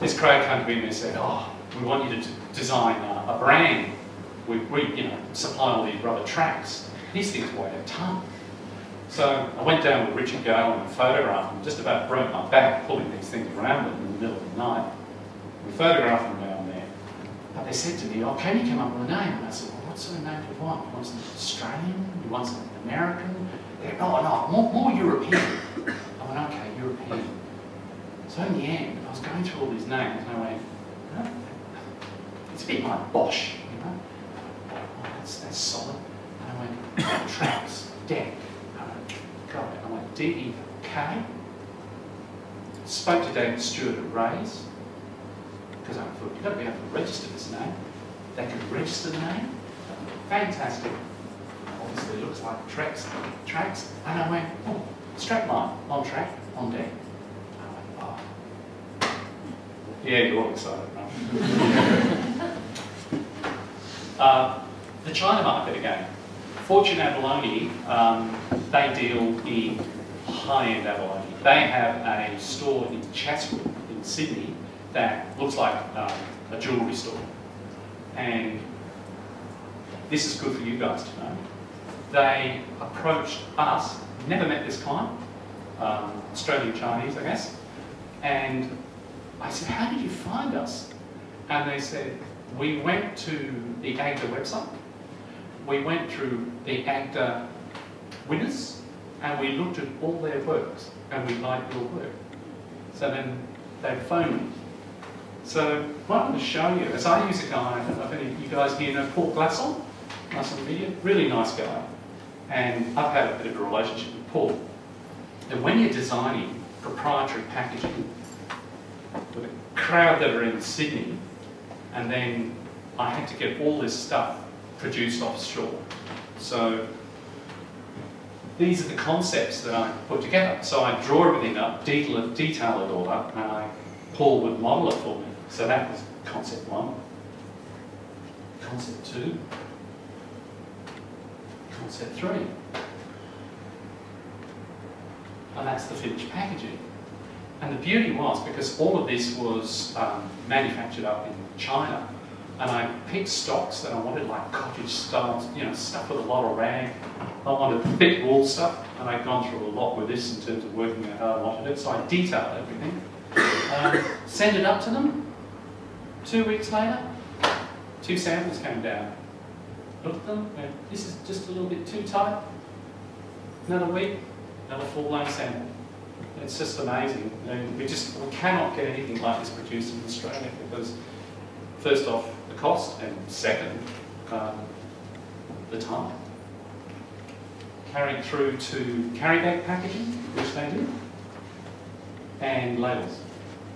This crowd came to me and they said, oh, we want you to design a, a brand. We, we, you know, supply all these rubber tracks. These things weigh a ton. So I went down with Richard Gale and photographed them, just about broke my back pulling these things around in the middle of the night. We photographed them down there. But they said to me, oh, can you come up with a name? And I said, well, what sort of name do you want? You want something Australian? You want something American? They're, oh, no, more, more European. I went, okay, European. So in the end, I was going through all these names and I went, no, it's a bit like Bosch, you know? Oh, that's, that's solid. And I went, tracks, deck. I went D-E-K. Spoke to David Stewart at Wrays, because I thought, you've got to be able to register this name. They could register the name. Fantastic. Obviously, it looks like tracks, tracks. And I went, oh, strapline, on track, on deck. I went, oh. Yeah, you're all excited, right? uh, the China market again. Fortune Abalone, um, they deal in high-end abalone. They have a store in Chatswood in Sydney that looks like um, a jewellery store. And this is good for you guys to know. They approached us, never met this client, um, Australian Chinese, I guess, and I said, how did you find us? And they said, we went to the AGDA website we went through the AGDA winners and we looked at all their works and we liked your work. So then they phoned me. So what I'm going to show you is I use a guy, I don't know if any of you guys here know Paul Glassell, Glassell Media, really nice guy. And I've had a bit of a relationship with Paul. And when you're designing proprietary packaging with a crowd that are in Sydney, and then I had to get all this stuff produced offshore. So these are the concepts that I put together. So I draw everything up, detail it, detail it all up, and I, Paul would model it for me. So that was concept one. Concept two. Concept three. And that's the finished packaging. And the beauty was, because all of this was um, manufactured up in China, and I picked stocks that I wanted like cottage style, you know, stuff with a lot of rag. I wanted thick wool stuff, and I'd gone through a lot with this in terms of working out how I wanted it, so I detailed everything. Um, send it up to them. Two weeks later, two samples came down. Looked at them, went, this is just a little bit too tight. Another week, another full-blown sample. It's just amazing. And we just we cannot get anything like this produced in Australia because first off, cost, and second, um, the time. Carried through to carry bag packaging, which they do, and labels.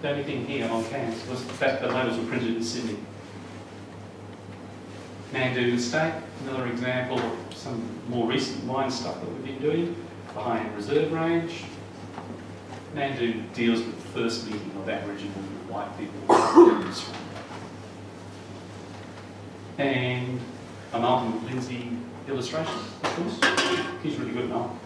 The only thing here on cans was the fact that labels were printed in Sydney. Mandoon Estate, another example of some more recent wine stuff that we've been doing, the high-end reserve range. Mandoon deals with the first meeting of Aboriginal white people in Australia and a with Lindsay illustration, of course. He's really good now.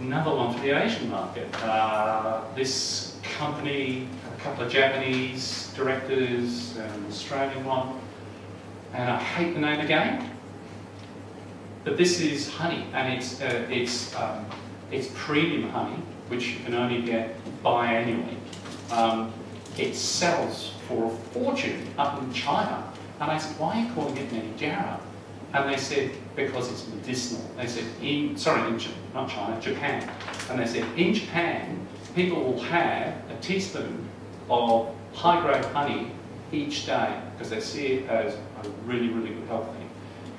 Another one for the Asian market. Uh, this company, a couple of Japanese directors, an Australian one, and I hate the name again. But this is honey, and it's uh, it's um, it's premium honey, which you can only get biannually. Um, it sells for a fortune up in China. And I said, why are you calling it Manijara? And they said, because it's medicinal. They said, in, sorry, in, not China, Japan. And they said, in Japan, people will have a teaspoon of high-grade honey each day because they see it as a really, really good health thing.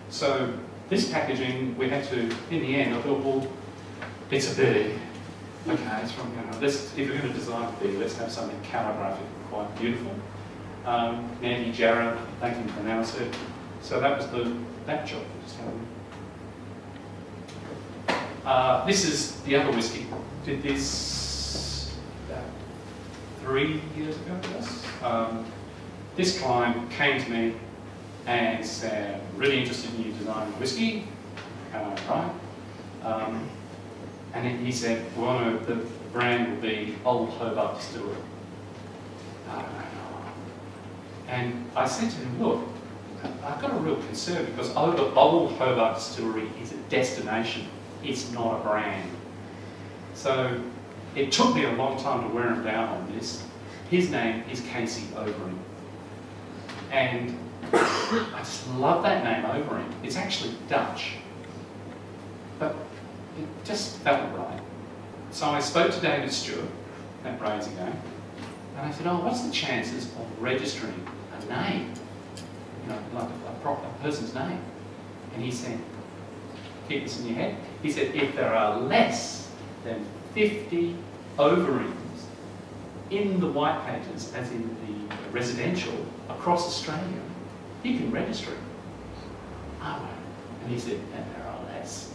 So this packaging, we had to, in the end, I thought, well, it's a bee. Okay, it's from, you let's, if we're going to design a bee, let's have something calligraphic and quite beautiful. Um, Nandy Jarrett, they can pronounce it. So that was the, that job. that Just uh, this is the other whiskey. Did this about three years ago, yes. Um, this client came to me and said, really interested in you designing whiskey. Uh, right. Um, and he said, well, the brand will be Old Hobart Distillery. Uh, and I said to him, look, I've got a real concern because Old Hobart Distillery is a destination, it's not a brand. So it took me a long time to wear him down on this. His name is Casey Overeem. And I just love that name, Overeem. It's actually Dutch. But it just felt right. So I spoke to David Stewart at Wrays again, and I said, oh, what's the chances of registering a name, you know, like a, a, proper person's name? And he said, keep this in your head, he said, if there are less than 50 Overeems in the white pages, as in the residential, across Australia, you can register it. Oh, and he said, and there are less.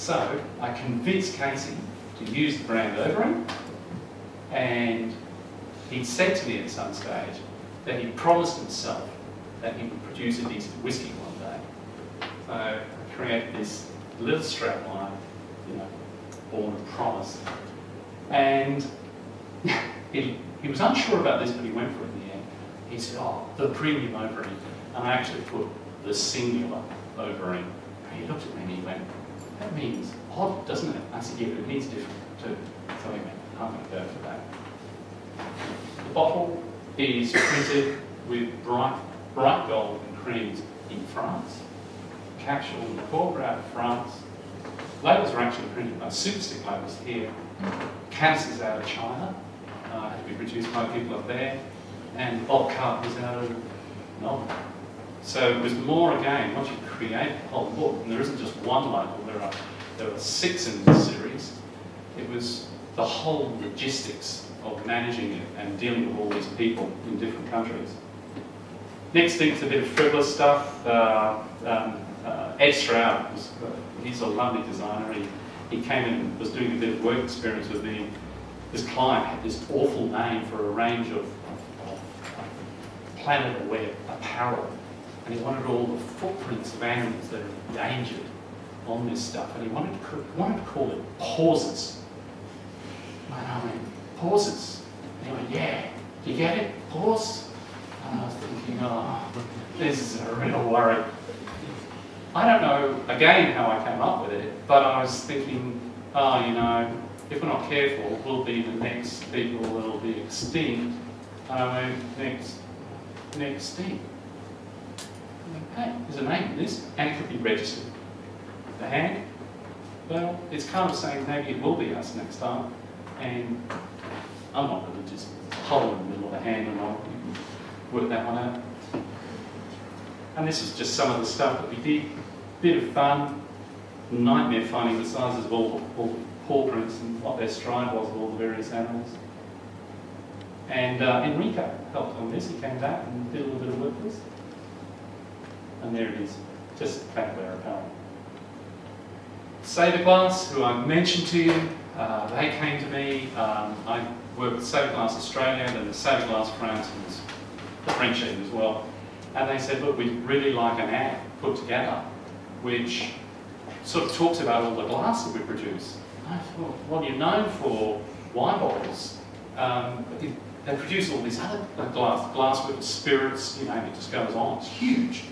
So I convinced Casey to use the brand Overeem, and he said to me at some stage that he promised himself that he would produce a decent whiskey one day. So I created this little strap line, you know, born of promise. And he, he was unsure about this, but he went for it in the end. He said, oh, the premium Overeem. And I actually put the singular Overeem. And he looked at me and he went, that means odd, doesn't it? Said, yeah, but it means different too. So went, I'm going to for that. The bottle is printed with bright, bright gold and creams in France. Capsule in Courgrave, France. Labels are actually printed by Superstick labels here. Canisters out of China, uh, had to be produced by people up there. And Bob Cart was out of Melbourne. So it was more again, once you create a whole book, and there isn't just one label, there are there are six in this series. It was the whole logistics of managing it and dealing with all these people in different countries. Next thing thing's a bit of frivolous stuff. Uh, um, uh, Ed Stroud, was, uh, he's a lovely designer. He, he came in and was doing a bit of work experience with me. This client had this awful name for a range of, of, of planet aware apparel and he wanted all the footprints of animals that are endangered on this stuff, and he wanted to, wanted to call it pauses. And I went, pauses? And he went, yeah, you get it? Pause? And I was thinking, oh, this is a real worry. I don't know, again, how I came up with it, but I was thinking, oh, you know, if we're not careful, we'll be the next people that'll be extinct. And I went, next, next extinct. Okay, there's a name for this, and it could be registered. The hand, well, it's kind of saying maybe it will be us next time, and I'm not going to just hold in the middle of the hand and I'll work that one out. And this is just some of the stuff that we did. Bit of fun, nightmare finding the sizes of all, the paw prints and what their stride was of all the various animals. And uh, Enrico helped on this. He came back and did a little bit of work with this. And there it is, just Vanguard apparel. Saverglass, who I mentioned to you, uh, they came to me. Um, I worked with Saverglass Australia, then the Saverglass France, and the French team as well. And they said, look, we'd really like an ad put together which sort of talks about all the glass that we produce. I thought, well, you're known for wine bottles. Um, they produce all these other glass, glass with spirits, you know, it just goes on. It's huge.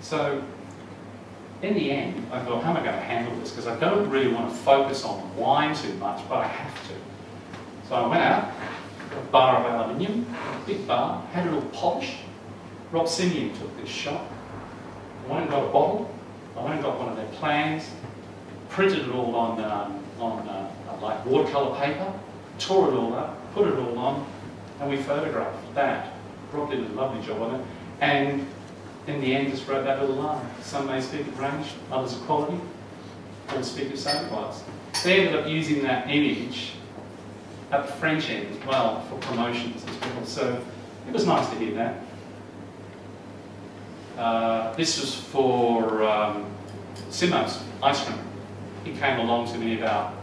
So in the end, I thought, how am I going to handle this? Because I don't really want to focus on wine too much, but I have to. So I went out, a bar of aluminium, a big bar, had it all polished. Rob Simeon took this shot. I went and got a bottle. I went and got one of their plans, printed it all on, um, on uh, like watercolour paper, tore it all up, put it all on, and we photographed that. Rob did a lovely job on it. And in the end, just wrote that little line. Some may speak of range, others of quality, all speak of sacrifice. They ended up using that image at the French end as well for promotions as well. So it was nice to hear that. Uh, this was for um, ice cream. He came along to me about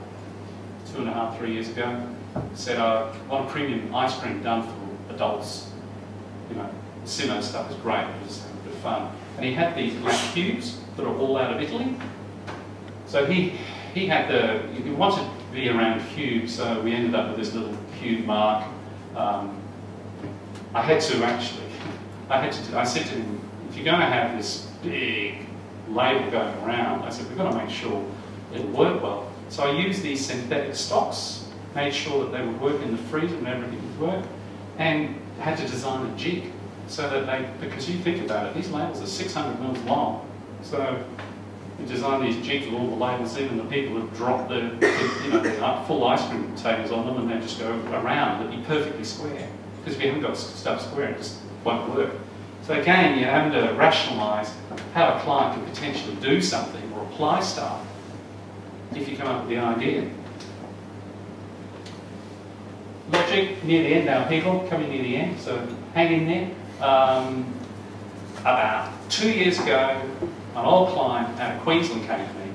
two and a half, three years ago. Said, I want a premium ice cream done for adults. You know, Simo stuff is great. And he had these black cubes that are all out of Italy. So he he had the he wanted to be around cubes, so we ended up with this little cube mark. Um, I had to actually. I had to. I said to him, if you're going to have this big label going around, I said we've got to make sure it'll work well. So I used these synthetic stocks, made sure that they would work in the freezer and everything would work, and had to design a jig so that they, because you think about it, these labels are 600 mils long. So you design these jigs with all the labels in and the people have dropped the, you know, full ice cream containers on them and they just go around. It'd be perfectly square. Because if you haven't got stuff square, it just won't work. So again, you're having to rationalise how a client can potentially do something or apply stuff if you come up with the idea. Logic, near the end now, people, coming near the end, so hang in there. Um, about two years ago, an old client out of Queensland came to me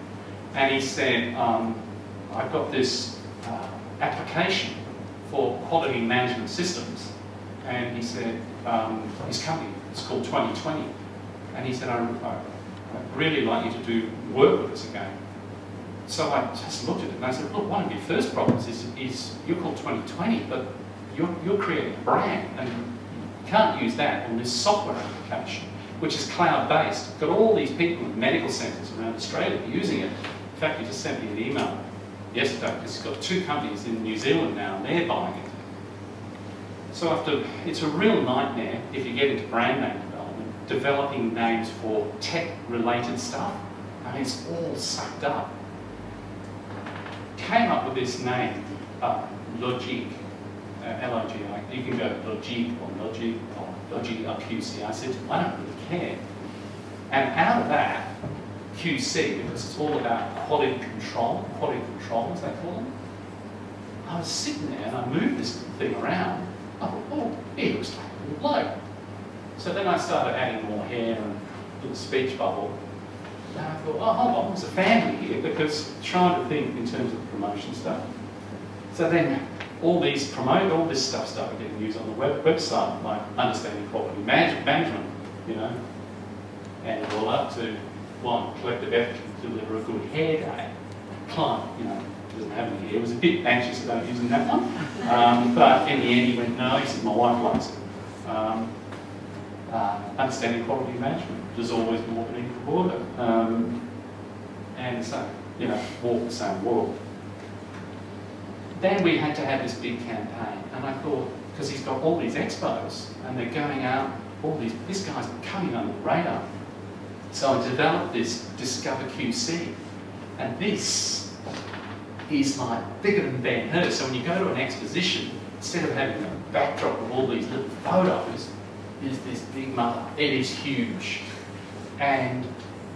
and he said, um, I've got this uh, application for quality management systems. And he said, um, his company, it's called 2020. And he said, I, would really like you to do work with us again. So I just looked at it and I said, look, one of your first problems is, is you're called 2020, but you're, you're creating a brand and you can't use that on this software application, which is cloud-based. Got all these people in medical centres around Australia using it. In fact, he just sent me an email yesterday because he's got two companies in New Zealand now and they're buying it. So after, it's a real nightmare if you get into brand name development, developing names for tech-related stuff. I mean, it's all sucked up. Came up with this name, uh, Logic, uh, L-O-G-I. You can go Logic or Logic or Logic or QC. I said, I don't really care. And out of that, QC, because it's all about quality control, quality control as they call it, I was sitting there and I moved this thing around Oh, oh, he looks like a bloke. So then I started adding more hair and a little speech bubble. And I thought, oh, hold on, there's a family here because trying to think in terms of promotion stuff. So then all these promote, all this stuff started getting used on the web, website, like understanding quality manage, management, you know, and it all up to one, collective effort to deliver a good hair day. Client, you know, doesn't have any hair. Was a bit anxious about using that one. Um, but in the end, he went, no, he said, my wife likes it. Um, uh, understanding quality management. There's always more beneath the border. Um, and so, you know, walk the same walk. Then we had to have this big campaign. And I thought, because he's got all these expos and they're going out, all these, this guy's coming under the radar. So I developed this Discover QC. And this is like bigger than Ben Hur. So when you go to an exposition, instead of having a backdrop of all these little photos, there's this big mother. It is huge. And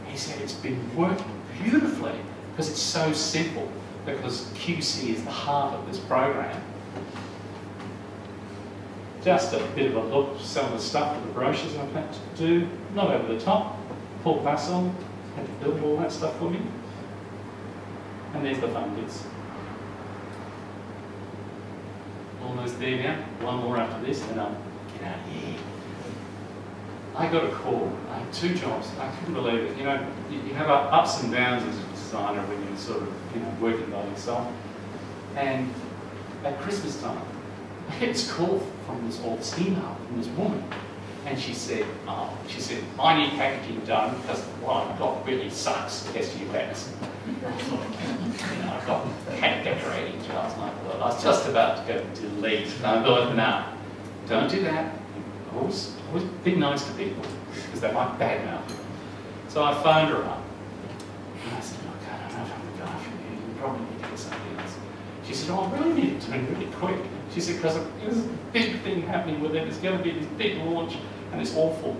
he said it's been working beautifully because it's so simple, because QC is the heart of this program. Just a bit of a look, some of the stuff for the brochures I've had to do, not over the top. Paul Vassell had to build all that stuff for me. And there's the fun bits. Almost there now. One more after this, and I'll get out here. I got a call. I had two jobs. I couldn't believe it. You know, you, you have ups and downs as a designer when you're sort of, you working by yourself. And at Christmas time, I get this call from this old steamer, from this woman. And she said, oh, she said, I need packaging done because what I've got really sucks, SUS. you know, I've got cake decorating last night. Well, I was just about to go delete. And I thought, no, don't do that. Always, always be nice to people because they might badmouth you. So I phoned her up. Probably need to get else. She said, oh, I really need it to be really quick. She said, because there's a big thing happening with it. There's going to be this big launch and it's awful.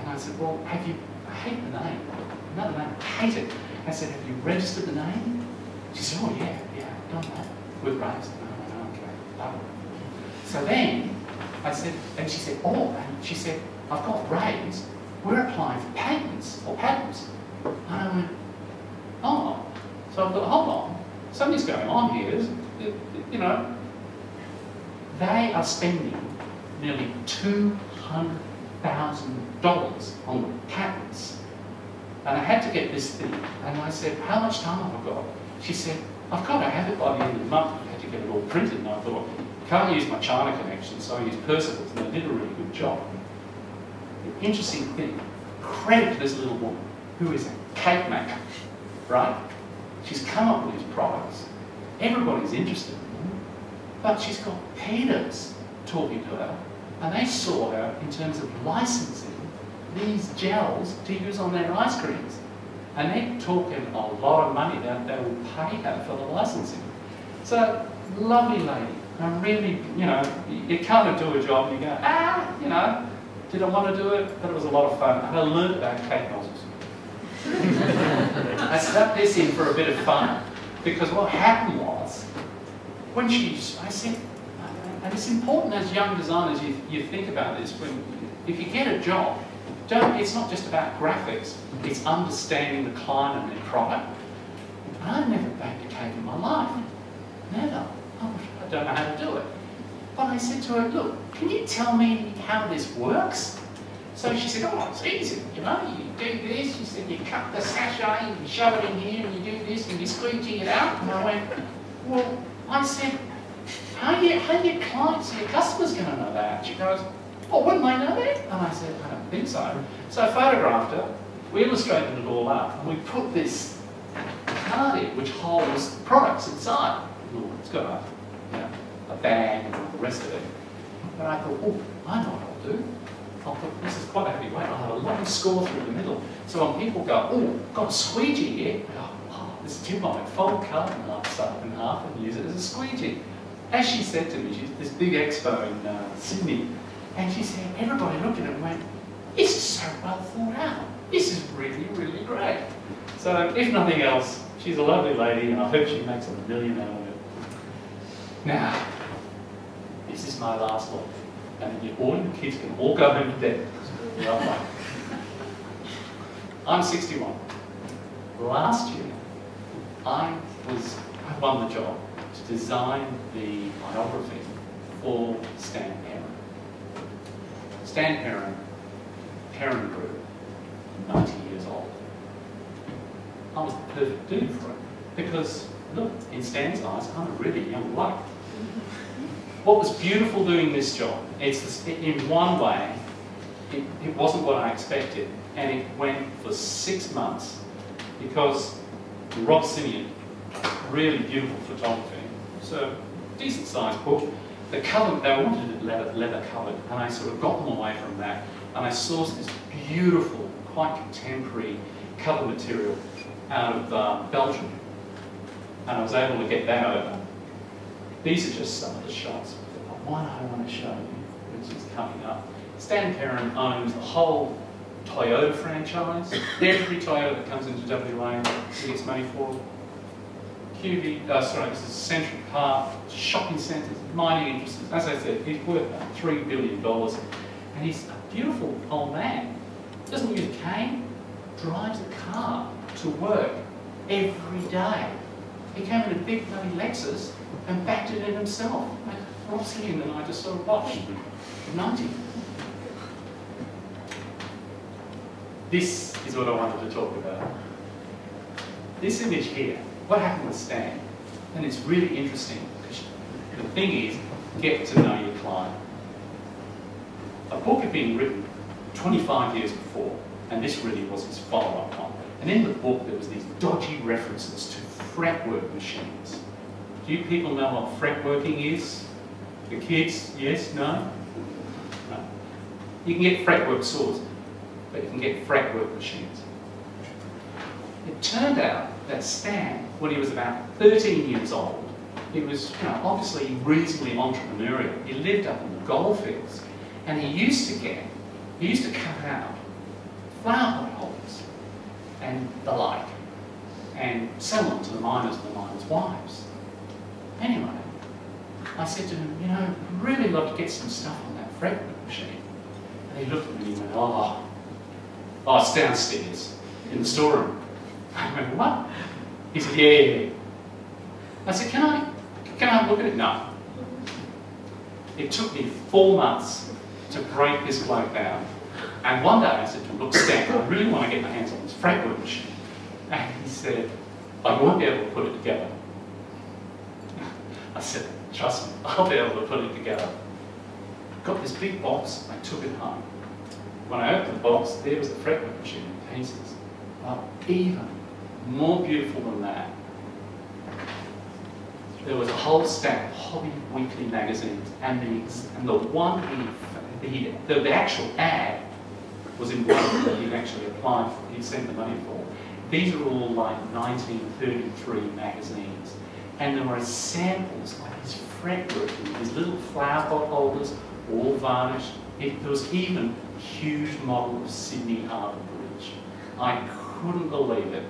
And I said, well, have you, I hate the name. Another name, I hate it. I said, have you registered the name? She said, oh yeah, yeah, I've done that. With Wrays. No, no, okay. Oh. So then, I said, and she said, oh, and she said, I've got Wrays. We're applying for patents, or patents. And I went, oh. So I thought, hold on, something's going on here. You know, they are spending nearly $200,000 on patents. And I had to get this thing. And I said, how much time have I got? She said, I've got to have it by the end of the month. I had to get it all printed. And I thought, can't use my China connection, so I used Percival's, and they did a really good job. The interesting thing, credit to this little woman, who is a cake maker, right? She's come up with these products. Everybody's interested in them, but she's got peanuts talking to her, and they saw her in terms of licensing these gels to use on their ice creams. And they're talking a lot of money that they will pay her for the licensing. So, lovely lady. I really, you know, you kind of do a job and you go, ah, you know, did I want to do it? But it was a lot of fun. And I learned about cake. I stuck this in for a bit of fun because what happened was, when she, I said, and it's important as young designers you, you think about this, when if you get a job, don't, it's not just about graphics, it's understanding the client and their product. And I've never baked a cake in my life. Never. I don't know how to do it. But I said to her, look, can you tell me how this works? So she said, oh, it's easy, you know, you do this, she said, you cut the sachet, and you shove it in here, and you do this, and you're squeegee it out. And I went, well, I said, how are, you, how are your clients, your customers going to know that? She goes, oh, wouldn't they know that? And I said, I don't think so. So I photographed her, we illustrated it all up, and we put this card in, which holds products inside. It's got a you know, a bag and all the rest of it. But I thought, oh, I know what I'll do. I'll put, this is quite a heavy weight, I'll have a long score through the middle. So when people go, oh, got a squeegee here, I oh, this tip on it, fold card in half, in half and use it as a squeegee. As she said to me, she's this big expo in uh, Sydney, and she said, everybody looked at it and went, this is so well thought out. This is really, really great. So if nothing else, she's a lovely lady and I hope she makes a million out of it. Now, this is my last one. And then all the kids can all go home to bed. I'm 61. Last year, I was I won the job to design the biography for Stan Perron. Stan Perron, Perron Group, 90 years old. I was the perfect dude for it because, look, in Stan's eyes, I'm a really young bloke. What was beautiful doing this job, it's in one way, it, it wasn't what I expected, and it went for six months because Rob Simeon, really beautiful photography, so decent sized book. The cover, they wanted it leather, leather covered, and I sort of got them away from that, and I sourced this beautiful, quite contemporary cover material out of uh, Belgium, and I was able to get that over. These are just some of the shots. The one I want to show you, which is coming up. Stan Perron owns the whole Toyota franchise. Every Toyota that comes into WA, he gets money for. QV, uh, sorry, this is Central Park, shopping centres, mining interests. As I said, he's worth about $3 billion. And he's a beautiful old man. Doesn't use a cane, drives a car to work every day. He came in a big bloody Lexus and backed it in himself. Rob Simeon and I just sort of watched. Hmm. 90. this is what I wanted to talk about. This image here, what happened with Stan? And it's really interesting because the thing is, get to know your client. A book had been written 25 years before, and this really was his follow-up one. And in the book, there was these dodgy references to fretwork machines. Do you people know what fretworking is? The kids, yes, no? No. You can get fretwork saws, but you can get fretwork machines. It turned out that Stan, when he was about 13 years old, he was you know, obviously reasonably entrepreneurial. He lived up in the goldfields, and he used to get, he used to cut out flower pot holders and the like, and sell them to the miners and the miners' wives. Anyway, I said to him, you know, I'd really love to get some stuff on that fretwork machine. And he looked at me and went, oh, oh, oh, it's downstairs in the storeroom. I went, what? He said, yeah, yeah, yeah. I said, can I, can I look at it? No. It took me four months to break this bloke down. And one day I said to him, look, Stan, I really want to get my hands on this fretwork machine. And he said, I won't be able to put it together. I said, trust me, I'll be able to put it together. Got this big box, I took it home. When I opened the box, there was the fretwork machine in pieces. But even more beautiful than that, there was a whole stack of hobby weekly magazines, and the, and the one he the, the actual ad was in one that he'd actually applied for, he'd sent the money for. These are all like 1933 magazines, and there were samples like his fretwork, his little flower pot holders, all varnished. It, there was even a huge model of Sydney Harbour Bridge. I couldn't believe it.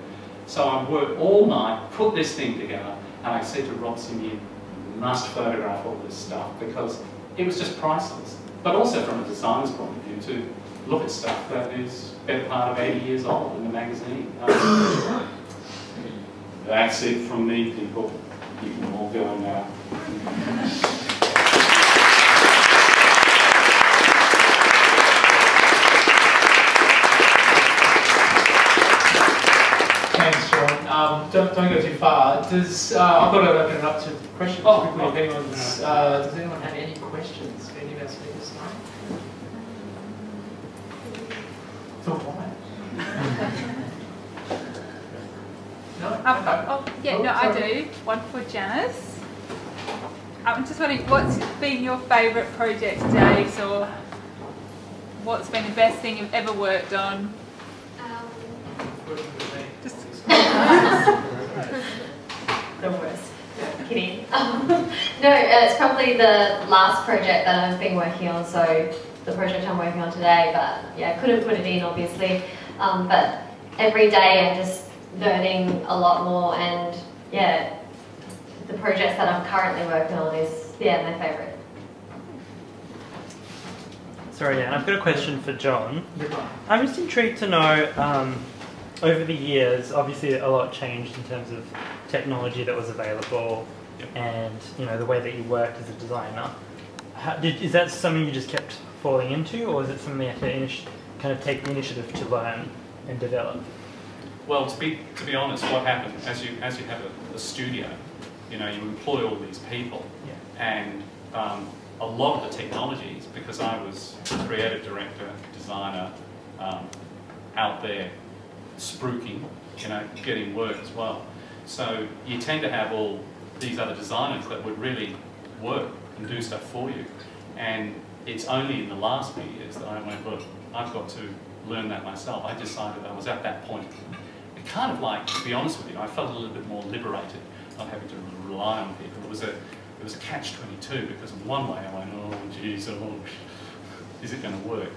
So I worked all night, put this thing together, and I said to Rob Simeon, you must photograph all this stuff because it was just priceless. But also from a designer's point of view to look at stuff that is better part of 80 years old in the magazine. That's it from me, people. You can all go now. Thanks, John. Um, don't, don't go too far. Does uh, I've got to open it up to questions Oh, quickly. oh, if anyone's, uh, does anyone have any questions for any of our speakers tonight? It's all quiet. No. Um, Okay. oh, yeah, Oh, no, I do. One for Janice. I'm just wondering, what's been your favourite project to date, or what's been the best thing you've ever worked on? Um, Working with me. Just the worst. Kidding. Um, no, uh, it's probably the last project that I've been working on. So the project I'm working on today, but yeah, couldn't put it in obviously. Um, but every day I'm just learning a lot more, and yeah, the projects that I'm currently working on is yeah my favourite. Sorry, Anne, I've got a question for John. I'm just intrigued to know, um, over the years, obviously a lot changed in terms of technology that was available Yep. and, you know, the way that you worked as a designer. How, did, is that something you just kept falling into or is it something you had to kind of take the initiative to learn and develop? Well, to be to be honest, what happened as you as you have a, a studio, you know, you employ all these people, Yeah. and um, a lot of the technologies, because I was creative director, designer, um, out there spruiking, you know, getting work as well. So you tend to have all these other designers that would really work and do stuff for you. And it's only in the last few years that I went, look, I've got to learn that myself. I decided I was at that point. Kind of like, to be honest with you, I felt a little bit more liberated, not having to rely on people. It was a, it was a catch-22 because in one way I went, oh, geez, oh, is it going to work?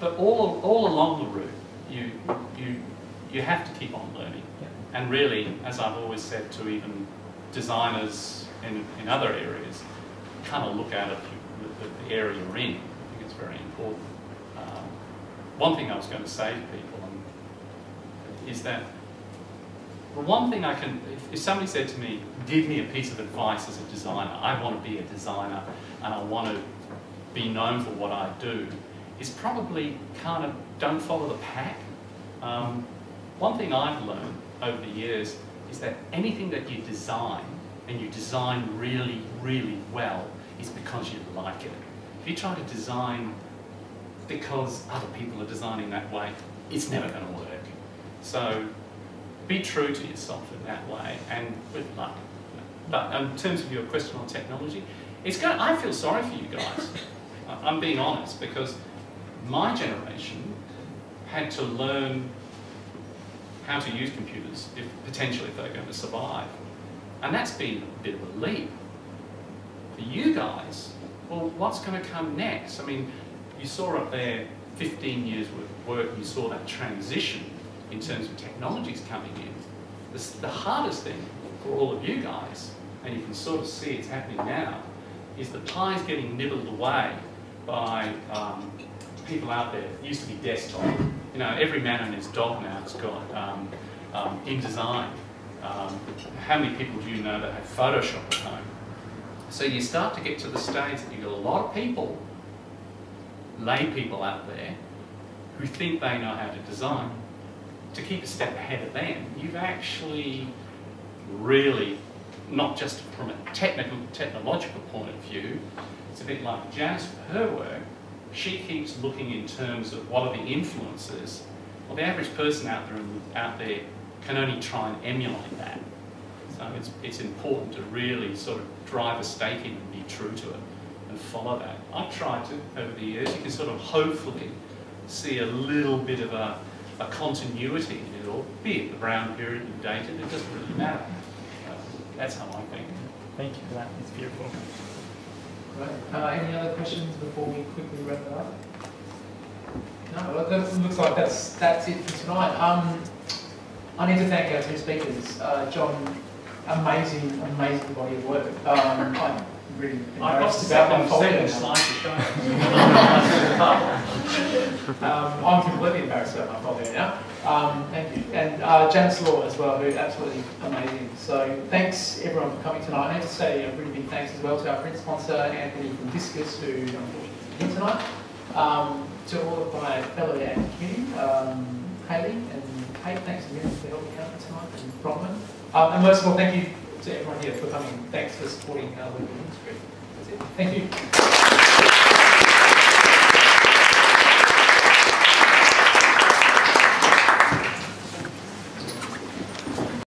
But all, all along the route, you, you, you have to keep on learning. And really, as I've always said to even designers in, in other areas, kind of look at it, the, the, the area you're in. I think it's very important. Um, one thing I was going to say to people um, is that the one thing I can, if, if somebody said to me, give me a piece of advice as a designer, I want to be a designer and I want to be known for what I do, is probably kind of don't follow the pack. Um, one thing I've learned over the years is that anything that you design, and you design really, really well, is because you like it. If you try to design because other people are designing that way, it's never going to work. So be true to yourself in that way, and with luck. But in terms of your question on technology, it's going. I feel sorry for you guys. I'm being honest because my generation had to learn how to use computers if potentially if they're going to survive, and that's been a bit of a leap. For you guys, well, what's going to come next? I mean, you saw up there 15 years worth of work. You saw that transition in terms of technologies coming in. This, the hardest thing for all of you guys, and you can sort of see it's happening now, is the pie's getting nibbled away by um, people out there. It used to be desktop. You know, every man and his dog now has got um, um, InDesign. Um, how many people do you know that have Photoshop at home? So you start to get to the stage that you've got a lot of people, lay people out there, who think they know how to design. To keep a step ahead of them, you've actually really, not just from a technical, technological point of view, it's a bit like Janice her work, she keeps looking in terms of what are the influences. Well, the average person out there, out there can only try and emulate that. So it's, it's important to really sort of drive a stake in and be true to it and follow that. I've tried to over the years. You can sort of hopefully see a little bit of a, a continuity in it all, be it the brown period and dated, it doesn't really matter. Uh, that's how I think. Thank you for that. It's beautiful. Right. Uh, any other questions before we quickly wrap it up? No, well, that looks like that's that's it for tonight. Um, I need to thank our two speakers. Uh, John, amazing, amazing body of work. Um, I'm really I've lost about my second, folder second now. slide to show. Um, I'm completely embarrassed about my folder now. Um, thank you. And uh, Janice Law as well, who's absolutely amazing. So thanks everyone for coming tonight. I need to say a really big thanks as well to our print sponsor, Anthony from Discus, who unfortunately isn't here tonight. Um, to all of my fellow ACT community, um, Hayley and Kate, thanks again for helping out tonight, and Bronwyn. Um, and most of all, thank you to everyone here for coming. Thanks for supporting our industry. Thank you.